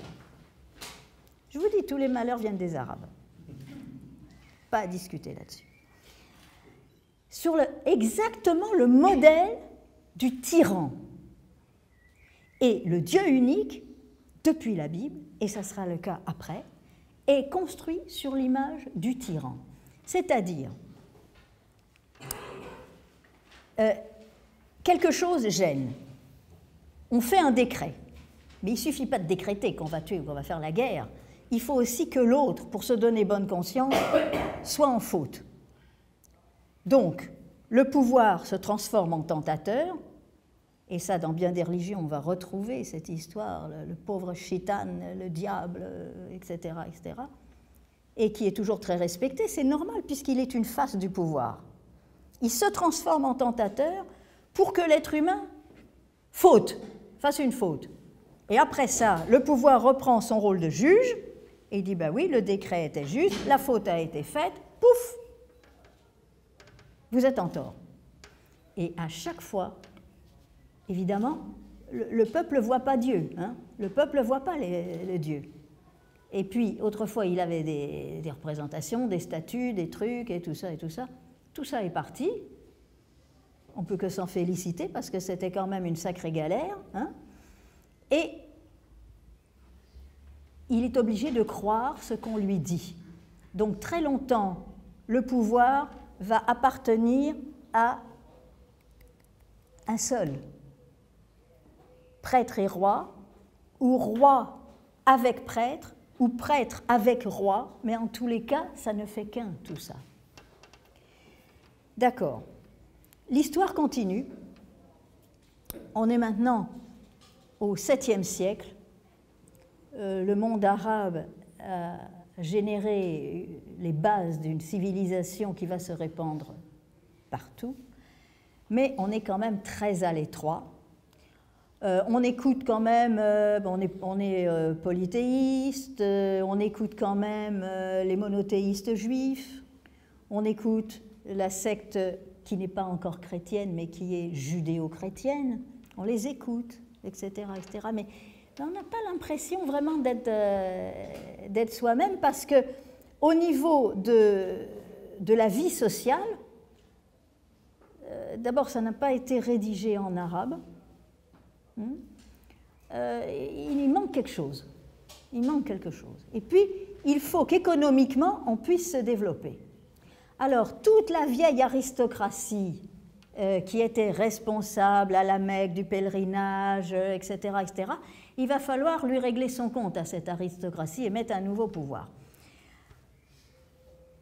Je vous dis, tous les malheurs viennent des Arabes. Pas discuter là-dessus. Sur exactement le modèle du tyran. Et le Dieu unique, depuis la Bible, et ça sera le cas après, est construit sur l'image du tyran. C'est-à-dire, euh, quelque chose gêne on fait un décret. Mais il ne suffit pas de décréter qu'on va tuer ou qu'on va faire la guerre. Il faut aussi que l'autre, pour se donner bonne conscience, soit en faute. Donc, le pouvoir se transforme en tentateur, et ça, dans bien des religions, on va retrouver cette histoire, le, pauvre chitan, le diable, etc., etc., et qui est toujours très respecté. C'est normal, puisqu'il est une face du pouvoir. Il se transforme en tentateur pour que l'être humain faute fasse une faute. Et après ça, le pouvoir reprend son rôle de juge et dit ben oui, le décret était juste, la faute a été faite, pouf, vous êtes en tort. Et à chaque fois, évidemment, le, peuple ne voit pas Dieu. Hein. Le peuple ne voit pas les, dieux. Et puis, autrefois, il avait des, des, représentations, des statues, des trucs et tout ça et tout ça. Tout ça est parti. On peut que s'en féliciter parce que c'était quand même une sacrée galère. Hein. Et il est obligé de croire ce qu'on lui dit. Donc très longtemps, le pouvoir va appartenir à un seul, prêtre et roi, ou roi avec prêtre, ou prêtre avec roi, mais en tous les cas, ça ne fait qu'un tout ça. D'accord. L'histoire continue. On est maintenant au 7e siècle. Euh, le monde arabe a généré les bases d'une civilisation qui va se répandre partout, mais on est quand même très à l'étroit. Euh, on écoute quand même, euh, on est, on est polythéiste, on écoute quand même les monothéistes juifs, on écoute la secte qui n'est pas encore chrétienne mais qui est judéo-chrétienne, on les écoute, etc. etc. Mais on n'a pas l'impression vraiment euh, d'être soi-même parce que au niveau de, de la vie sociale, euh, d'abord ça n'a pas été rédigé en arabe, hmm. euh, il manque quelque chose. Il manque quelque chose. Et puis, il faut qu'économiquement, on puisse se développer. Alors, toute la vieille aristocratie qui était responsable à la Mecque du pèlerinage, etc., etc., il va falloir lui régler son compte à cette aristocratie et mettre un nouveau pouvoir.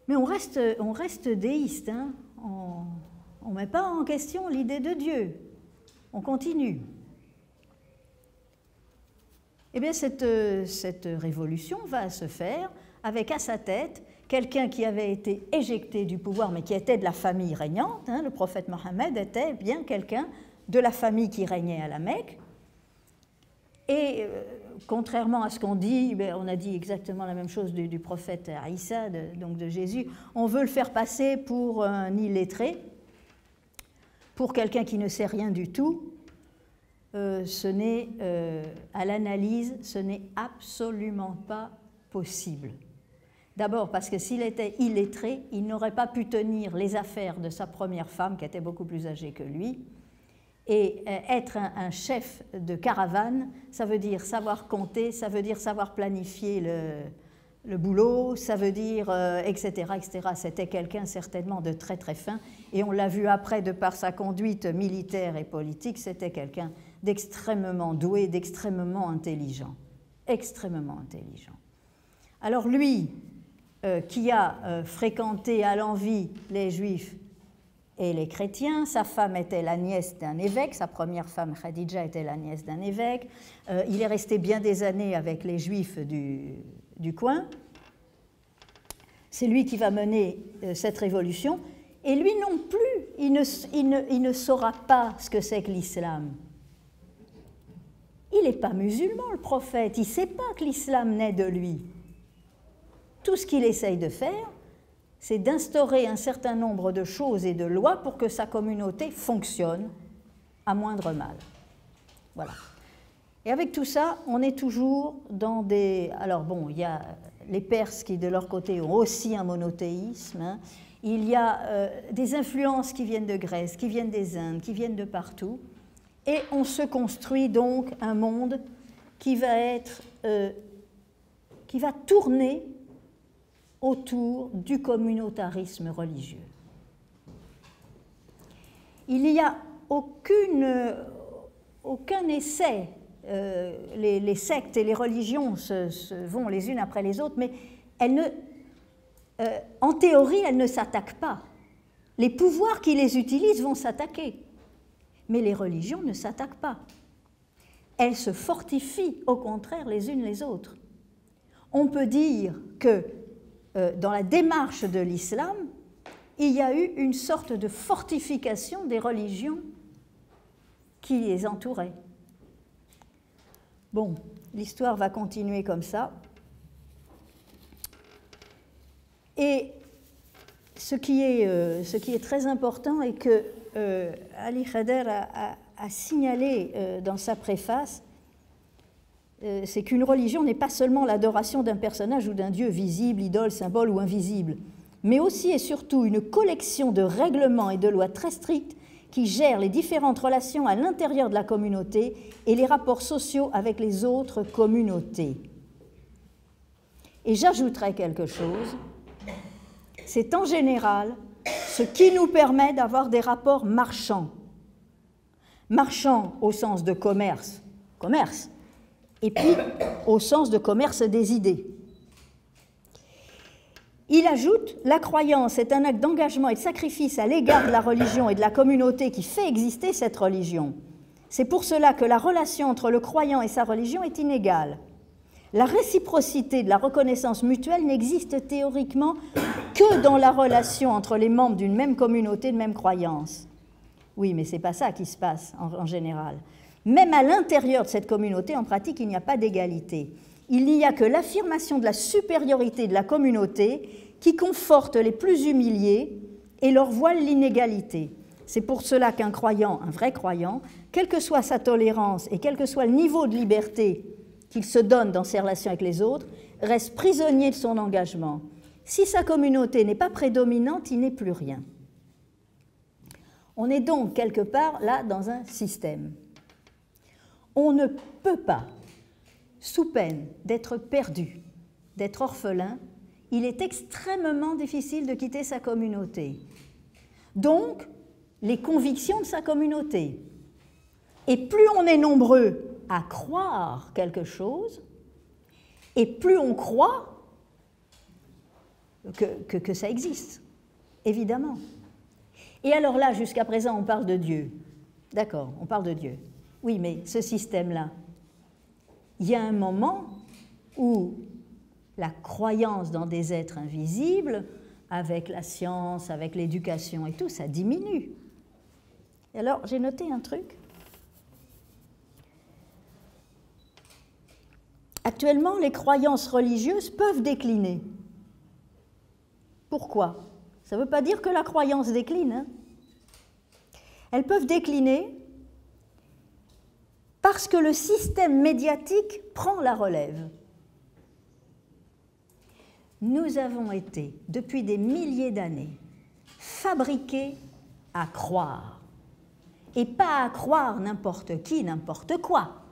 Mais on reste, on déiste, hein. on ne met pas en question l'idée de Dieu, on continue. Eh bien, cette, cette révolution va se faire avec à sa tête quelqu'un qui avait été éjecté du pouvoir, mais qui était de la famille régnante. Hein. le prophète Mohammed était bien quelqu'un de la famille qui régnait à la Mecque. Et euh, contrairement à ce qu'on dit, ben, on a dit exactement la même chose du, prophète Aïssa, donc de Jésus, on veut le faire passer pour un illettré, pour quelqu'un qui ne sait rien du tout. Euh, ce n'est, euh, à l'analyse, ce n'est absolument pas possible. D'abord parce que s'il était illettré, il n'aurait pas pu tenir les affaires de sa première femme, qui était beaucoup plus âgée que lui, et euh, être un, chef de caravane, ça veut dire savoir compter, ça veut dire savoir planifier le, boulot, ça veut dire, etc., euh, etc. C'était quelqu'un certainement de très très fin. Et on l'a vu après, de par sa conduite militaire et politique, c'était quelqu'un d'extrêmement doué, d'extrêmement intelligent. Extrêmement intelligent. Alors lui, euh, qui a fréquenté à l'envie les juifs et les chrétiens. Sa femme était la nièce d'un évêque, sa première femme Khadija était la nièce d'un évêque. Euh, il est resté bien des années avec les juifs du, du coin. C'est lui qui va mener euh, cette révolution. Et lui non plus, il ne, il ne, il ne saura pas ce que c'est que l'islam. Il n'est pas musulman, le prophète. Il ne sait pas que l'islam naît de lui. Tout ce qu'il essaye de faire, c'est d'instaurer un certain nombre de choses et de lois pour que sa communauté fonctionne à moindre mal. Voilà. Et avec tout ça, on est toujours dans des... Alors bon, il y a les Perses qui, de leur côté, ont aussi un monothéisme. Hein. Il y a euh, des influences qui viennent de Grèce, qui viennent des Indes, qui viennent de partout. Et on se construit donc un monde qui va être... Euh, qui va tourner autour du communautarisme religieux. Il n'y a aucun essai, euh, les, sectes et les religions vont les unes après les autres, mais euh, en théorie, elles ne s'attaquent pas. Les pouvoirs qui les utilisent vont s'attaquer, mais les religions ne s'attaquent pas. Elles se fortifient au contraire les unes les autres. On peut dire que dans la démarche de l'islam, il y a eu une sorte de fortification des religions qui les entouraient. Bon, l'histoire va continuer comme ça. Et ce qui est, euh, très important est que euh, Ali Khader signalé euh, dans sa préface, euh, c'est qu'une religion n'est pas seulement l'adoration d'un personnage ou d'un dieu visible, idole, symbole ou invisible, mais aussi et surtout une collection de règlements et de lois très strictes qui gèrent les différentes relations à l'intérieur de la communauté et les rapports sociaux avec les autres communautés. Et j'ajouterai quelque chose, c'est en général ce qui nous permet d'avoir des rapports marchands. Marchands au sens de commerce, commerce, et puis au sens de commerce des idées. Il ajoute, la croyance est un acte d'engagement et de sacrifice à l'égard de la religion et de la communauté qui fait exister cette religion. C'est pour cela que la relation entre le croyant et sa religion est inégale. La réciprocité de la reconnaissance mutuelle n'existe théoriquement que dans la relation entre les membres d'une même communauté de même croyance. Oui, mais ce n'est pas ça qui se passe en, en général. Même à l'intérieur de cette communauté, en pratique, il n'y a pas d'égalité il n'y a que l'affirmation de la supériorité de la communauté qui conforte les plus humiliés et leur voile l'inégalité. C'est pour cela qu'un croyant, un vrai croyant, quelle que soit sa tolérance et quel que soit le niveau de liberté qu'il se donne dans ses relations avec les autres, reste prisonnier de son engagement. Si sa communauté n'est pas prédominante, il n'est plus rien. On est donc quelque part là dans un système. On ne peut pas sous peine d'être perdu, d'être orphelin, il est extrêmement difficile de quitter sa communauté. Donc, les convictions de sa communauté. Et plus on est nombreux à croire quelque chose, et plus on croit que, que, ça existe, évidemment. Et alors là, jusqu'à présent, on parle de Dieu. D'accord, on parle de Dieu. Oui, mais ce système-là, il y a un moment où la croyance dans des êtres invisibles, avec la science, avec l'éducation et tout, ça diminue. Et alors, j'ai noté un truc. Actuellement, les croyances religieuses peuvent décliner. Pourquoi? Ça ne veut pas dire que la croyance décline. Hein. Elles peuvent décliner parce que le système médiatique prend la relève. Nous avons été, depuis des milliers d'années, fabriqués à croire. Et pas à croire n'importe qui, n'importe quoi.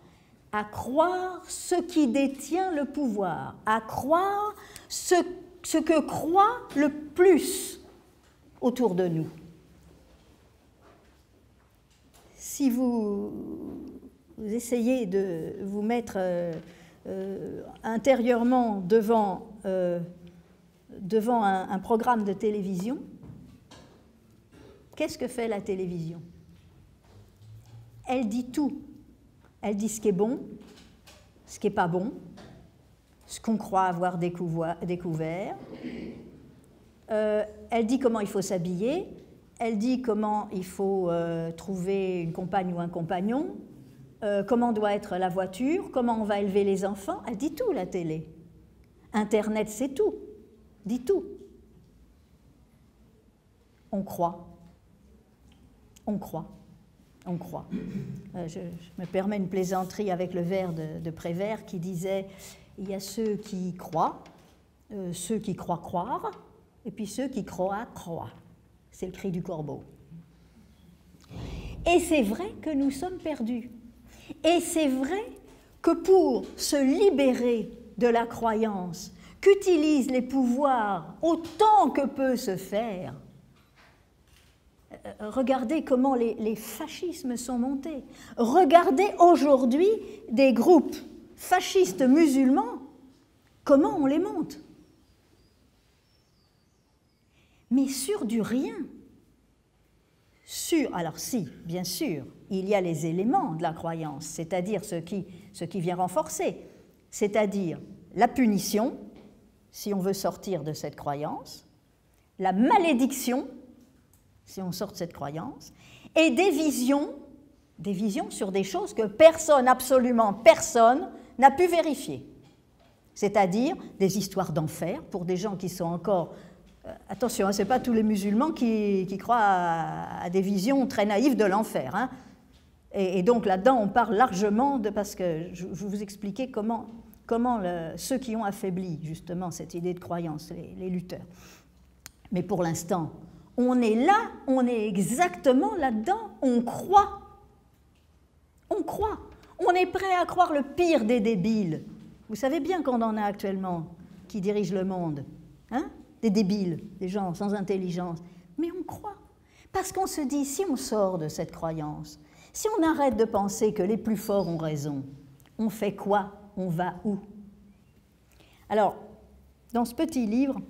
À croire ce qui détient le pouvoir. À croire ce, que croit le plus autour de nous. Si vous vous essayez de vous mettre euh, euh, intérieurement devant, euh, devant un, programme de télévision, qu'est-ce que fait la télévision? Elle dit tout. Elle dit ce qui est bon, ce qui n'est pas bon, ce qu'on croit avoir découvert. elle dit comment il faut s'habiller, elle dit comment il faut trouver une compagne ou un compagnon, euh, comment doit être la voiture, comment on va élever les enfants? Elle dit tout, la télé. Internet, c'est tout. Dit tout. On croit. On croit. On croit. Euh, je, me permets une plaisanterie avec le vers de, Prévert qui disait il y a ceux qui croient, euh, ceux qui croient croire, et puis ceux qui croient croient. C'est le cri du corbeau. Et c'est vrai que nous sommes perdus. Et c'est vrai que pour se libérer de la croyance qu'utilisent les pouvoirs autant que peut se faire, euh, regardez comment les, les, fascismes sont montés. Regardez aujourd'hui des groupes fascistes musulmans, comment on les monte. Mais sur du rien. Sur, alors si, bien sûr, il y a les éléments de la croyance, c'est-à-dire ce qui, ce qui vient renforcer, c'est-à-dire la punition, si on veut sortir de cette croyance, la malédiction, si on sort de cette croyance, et des visions, des visions sur des choses que personne, absolument personne, n'a pu vérifier. C'est-à-dire des histoires d'enfer pour des gens qui sont encore euh, attention, hein, ce n'est pas tous les musulmans qui, croient à, des visions très naïves de l'enfer. Hein. Et, donc là-dedans, on parle largement de, parce que je, vous expliquer comment, comment ceux qui ont affaibli justement cette idée de croyance, les, lutteurs. Mais pour l'instant, on est là, on est exactement là-dedans, on croit. On croit. On est prêt à croire le pire des débiles. Vous savez bien qu'on en a actuellement qui dirigent le monde. Hein des débiles, des gens sans intelligence. Mais on croit. Parce qu'on se dit, si on sort de cette croyance, si on arrête de penser que les plus forts ont raison, on fait quoi? On va où? Alors, dans ce petit livre,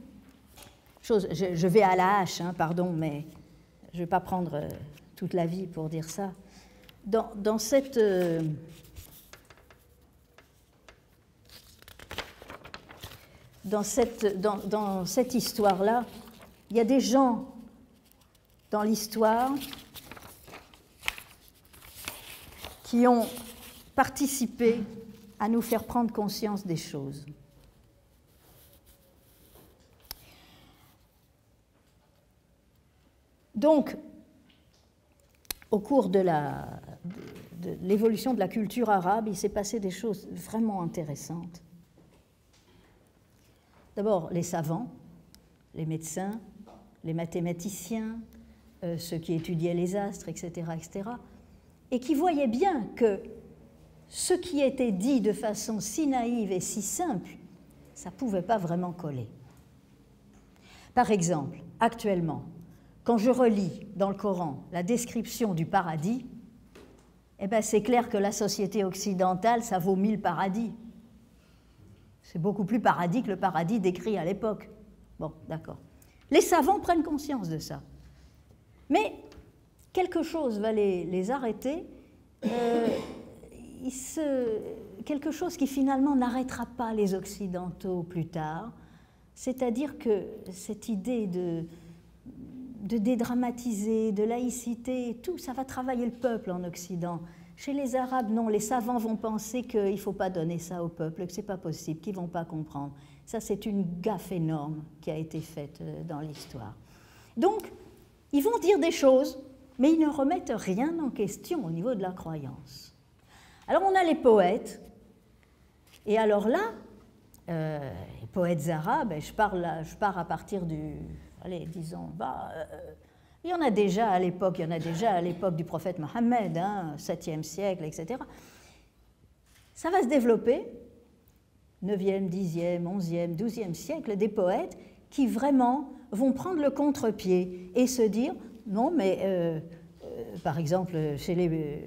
chose, je, vais à la hache, hein, pardon, mais je ne vais pas prendre euh, toute la vie pour dire ça. Dans, cette... Euh, cette, dans, dans cette histoire-là, il y a des gens dans l'histoire qui ont participé à nous faire prendre conscience des choses. Donc, au cours de l'évolution de, la culture arabe, il s'est passé des choses vraiment intéressantes. D'abord, les savants, les médecins, les mathématiciens, euh, ceux qui étudiaient les astres, etc., etc., et qui voyaient bien que ce qui était dit de façon si naïve et si simple, ça ne pouvait pas vraiment coller. Par exemple, actuellement, quand je relis dans le Coran la description du paradis, eh ben c'est clair que la société occidentale, ça vaut mille paradis. C'est beaucoup plus paradis que le paradis décrit à l'époque. Bon, d'accord. Les savants prennent conscience de ça. Mais quelque chose va les, arrêter, euh, quelque chose qui finalement n'arrêtera pas les Occidentaux plus tard, c'est-à-dire que cette idée de, de dédramatiser, de laïcité, tout, ça va travailler le peuple en Occident. Chez les Arabes, non, les savants vont penser qu'il ne faut pas donner ça au peuple, que ce n'est pas possible, qu'ils ne vont pas comprendre. Ça, c'est une gaffe énorme qui a été faite euh, dans l'histoire. Donc, ils vont dire des choses, mais ils ne remettent rien en question au niveau de la croyance. Alors on a les poètes, et alors là, euh, les poètes arabes, je, parle, je pars à partir du, allez, disons, bah, euh, il y en a déjà à l'époque, il y en a déjà à l'époque du prophète Mohammed, hein, 7e siècle, etc. Ça va se développer, 9e, 10e, 11e, 12e siècle, des poètes qui vraiment vont prendre le contre-pied et se dire non, mais euh, euh, par exemple, chez les,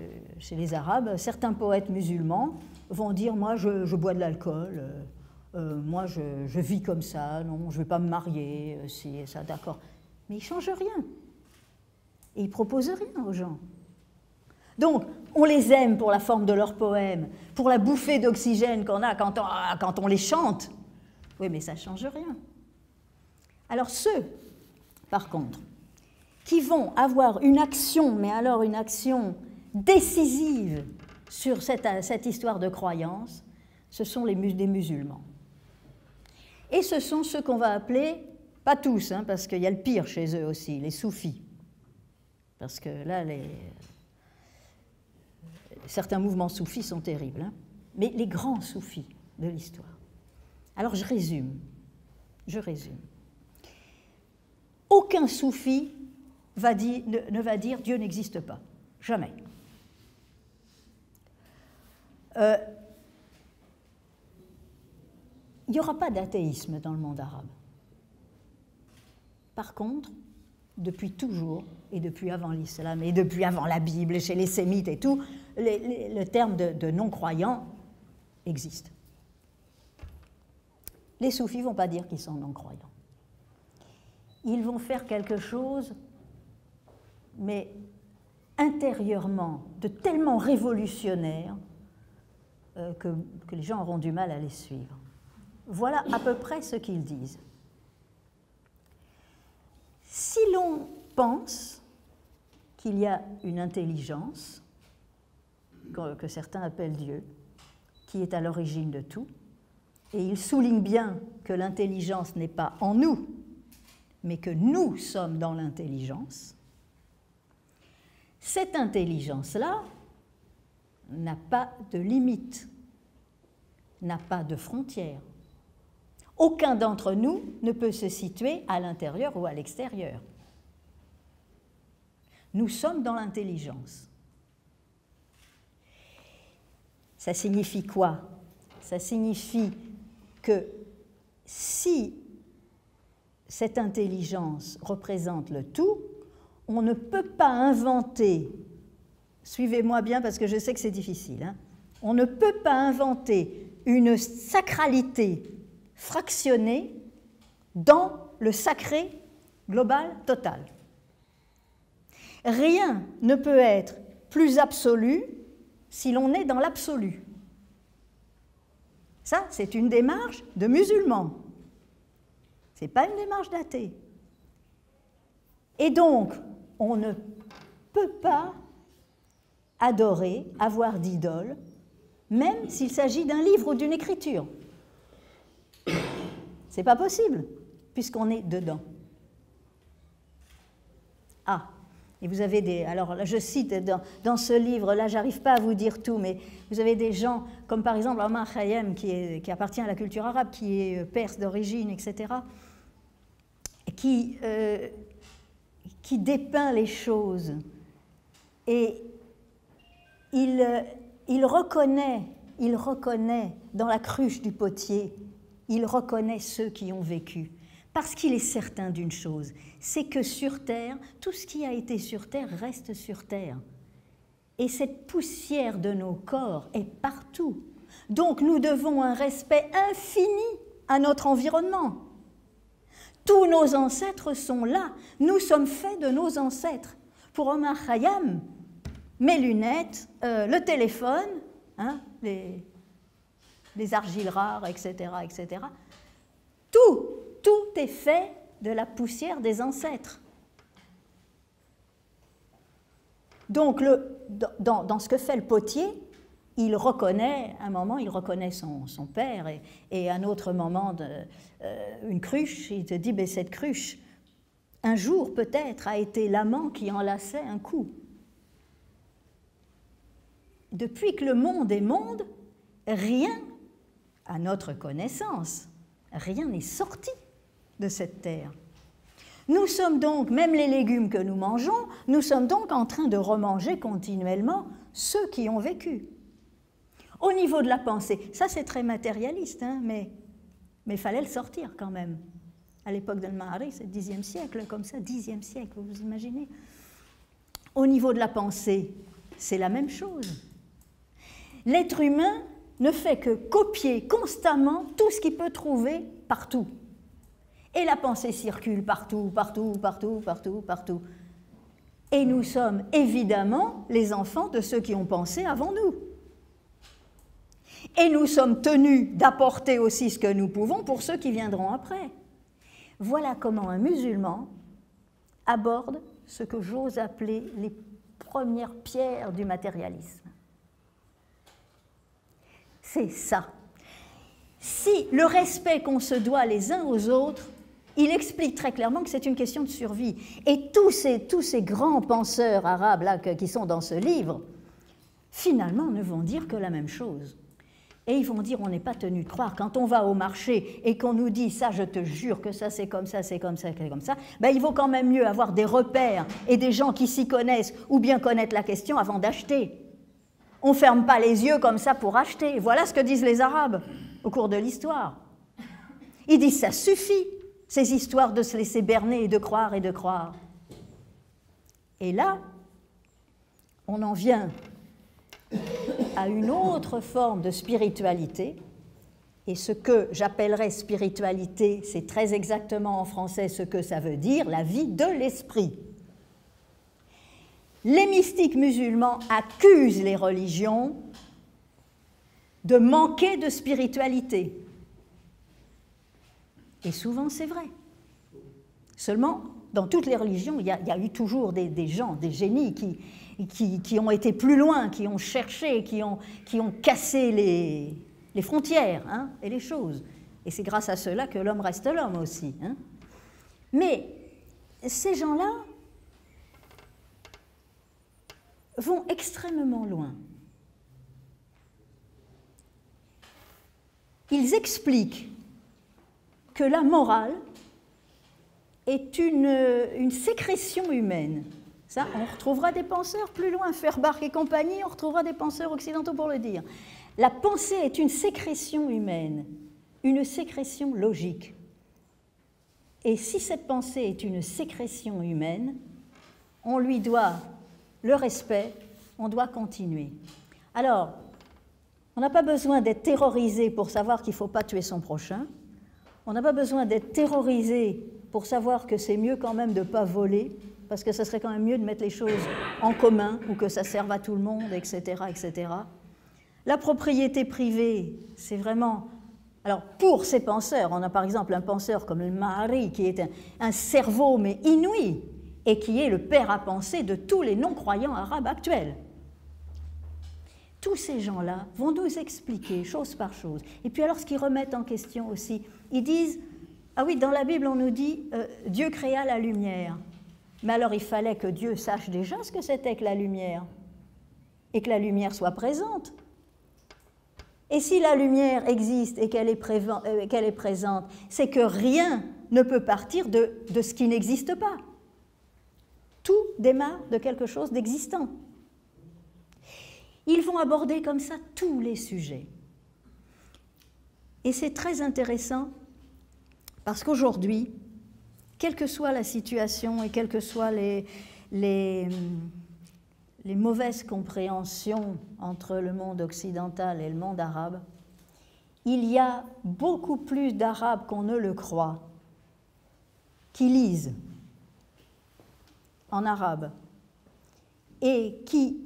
euh, Arabes, certains poètes musulmans vont dire moi, je, bois de l'alcool, moi, je, vis comme ça, non, je ne vais pas me marier, si ça, d'accord. Mais ils ne changent rien. Et ils ne proposent rien aux gens. Donc, on les aime pour la forme de leurs poèmes, pour la bouffée d'oxygène qu'on a quand on, quand on les chante. Oui, mais ça ne change rien. Alors ceux, par contre, qui vont avoir une action, mais alors une action décisive sur cette, histoire de croyance, ce sont les, des musulmans. Et ce sont ceux qu'on va appeler, pas tous, hein, parce qu'il y a le pire chez eux aussi, les soufis. Parce que là, certains mouvements soufis sont terribles, hein. mais les grands soufis de l'histoire. Alors je résume, je résume aucun soufi ne, va dire Dieu n'existe pas. Jamais. Euh, il n'y aura pas d'athéisme dans le monde arabe. Par contre, depuis toujours, et depuis avant l'islam, et depuis avant la Bible, chez les sémites et tout, le terme de, de non-croyant existe. Les soufis ne vont pas dire qu'ils sont non-croyants ils vont faire quelque chose, mais intérieurement, de tellement révolutionnaire euh, que, que les gens auront du mal à les suivre. Voilà à peu près ce qu'ils disent. Si l'on pense qu'il y a une intelligence, que certains appellent Dieu, qui est à l'origine de tout, et ils soulignent bien que l'intelligence n'est pas en nous, mais que nous sommes dans l'intelligence, cette intelligence-là, n'a pas de limite, n'a pas de frontières. Aucun d'entre nous ne peut se situer à l'intérieur ou à l'extérieur. Nous sommes dans l'intelligence. Ça signifie quoi? Ça signifie que si cette intelligence représente le tout, on ne peut pas inventer, suivez-moi bien parce que je sais que c'est difficile, hein, on ne peut pas inventer une sacralité fractionnée dans le sacré global total. Rien ne peut être plus absolu si l'on est dans l'absolu. Ça, c'est une démarche de musulman. Ce n'est pas une démarche d'athée. Et donc, on ne peut pas adorer, avoir d'idole, même s'il s'agit d'un livre ou d'une écriture. C'est pas possible, puisqu'on est dedans. Ah, et vous avez des. Alors je cite dans, ce livre, là, j'arrive pas à vous dire tout, mais vous avez des gens, comme par exemple Omar Khayyam, qui, qui appartient à la culture arabe, qui est euh, perse d'origine, etc., qui, euh, qui dépeint les choses. Et il, il reconnaît, il reconnaît dans la cruche du potier, il reconnaît ceux qui ont vécu. Parce qu'il est certain d'une chose, c'est que sur Terre, tout ce qui a été sur Terre reste sur Terre. Et cette poussière de nos corps est partout. Donc nous devons un respect infini à notre environnement. Tous nos ancêtres sont là. Nous sommes faits de nos ancêtres. Pour Omar Khayyam, mes lunettes, euh, le téléphone, hein, les, les argiles rares, etc., etc. Tout tout est fait de la poussière des ancêtres. Donc, dans, ce que fait le potier, il reconnaît, un moment, il reconnaît son, père, et, à un autre moment, euh, une cruche, il te dit, ben, cette cruche, un jour peut-être, a été l'amant qui enlaçait un coup. Depuis que le monde est monde, rien, à notre connaissance, rien n'est sorti de cette terre. Nous sommes donc, même les légumes que nous mangeons, nous sommes donc en train de remanger continuellement ceux qui ont vécu. Au niveau de la pensée, ça c'est très matérialiste, hein, mais il fallait le sortir quand même. À l'époque de Mahari, c'est le Xe siècle, comme ça, Xe siècle, vous vous imaginez. Au niveau de la pensée, c'est la même chose. L'être humain ne fait que copier constamment tout ce qu'il peut trouver partout. Et la pensée circule partout, partout, partout, partout, partout. Et nous sommes évidemment les enfants de ceux qui ont pensé avant nous. Et nous sommes tenus d'apporter aussi ce que nous pouvons pour ceux qui viendront après. Voilà comment un musulman aborde ce que j'ose appeler les premières pierres du matérialisme. C'est ça. Si le respect qu'on se doit les uns aux autres il explique très clairement que c'est une question de survie. Et tous ces, grands penseurs arabes qui sont dans ce livre, finalement, ne vont dire que la même chose. Et ils vont dire, on n'est pas tenu de croire. Quand on va au marché et qu'on nous dit, ça, je te jure que ça, c'est comme ça, c'est comme ça, c'est comme ça, ben, il vaut quand même mieux avoir des repères et des gens qui s'y connaissent ou bien connaître la question avant d'acheter. On ne ferme pas les yeux comme ça pour acheter. Voilà ce que disent les Arabes au cours de l'histoire. Ils disent, ça suffit ces histoires de se laisser berner et de croire et de croire. Et là, on en vient à une autre forme de spiritualité. Et ce que j'appellerais spiritualité, c'est très exactement en français ce que ça veut dire, la vie de l'esprit. Les mystiques musulmans accusent les religions de manquer de spiritualité. Et souvent, c'est vrai. Seulement, dans toutes les religions, il y a, eu toujours des, gens, des génies qui, qui, ont été plus loin, qui ont cherché, qui ont, qui ont cassé les, les frontières hein, et les choses. Et c'est grâce à cela que l'homme reste l'homme aussi. Hein. Mais ces gens-là vont extrêmement loin. Ils expliquent que la morale est une, une sécrétion humaine on retrouvera des penseurs plus loin, Feuerbach et compagnie, on retrouvera des penseurs occidentaux pour le dire. La pensée est une sécrétion humaine, une sécrétion logique. Et si cette pensée est une sécrétion humaine, on lui doit le respect, on doit continuer. Alors, on n'a pas besoin d'être terrorisé pour savoir qu'il ne faut pas tuer son prochain. On n'a pas besoin d'être terrorisé pour savoir que c'est mieux quand même de ne pas voler, parce que ce serait quand même mieux de mettre les choses en commun ou que ça serve à tout le monde, etc. etc. La propriété privée, c'est vraiment alors, pour ces penseurs, on a par exemple un penseur comme le Mahari, qui est un, cerveau mais inouï, et qui est le père à penser de tous les non-croyants arabes actuels. Tous ces gens-là vont nous expliquer chose par chose. Et puis alors, ce qu'ils remettent en question aussi, ils disent, ah oui, dans la Bible, on nous dit, euh, Dieu créa la lumière. Mais alors, il fallait que Dieu sache déjà ce que c'était que la lumière, et que la lumière soit présente. Et si la lumière existe et qu'elle est, euh, est, présente, c'est que rien ne peut partir de, de ce qui n'existe pas. Tout démarre de quelque chose d'existant. Ils vont aborder comme ça tous les sujets. Et c'est très intéressant parce qu'aujourd'hui, quelle que soit la situation et quelles que soient les, mauvaises compréhensions entre le monde occidental et le monde arabe, il y a beaucoup plus d'Arabes qu'on ne le croit qui lisent en arabe et qui,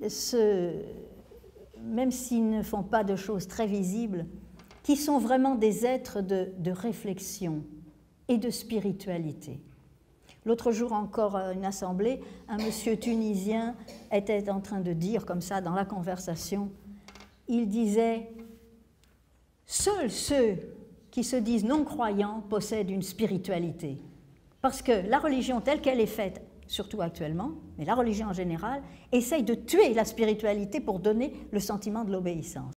même s'ils ne font pas de choses très visibles, qui sont vraiment des êtres de réflexion et de spiritualité. L'autre jour encore à une assemblée, un monsieur tunisien était en train de dire comme ça dans la conversation, il disait, seuls ceux qui se disent non-croyants possèdent une spiritualité. Parce que la religion telle qu'elle est faite, surtout actuellement, mais la religion en général, essaye de tuer la spiritualité pour donner le sentiment de l'obéissance.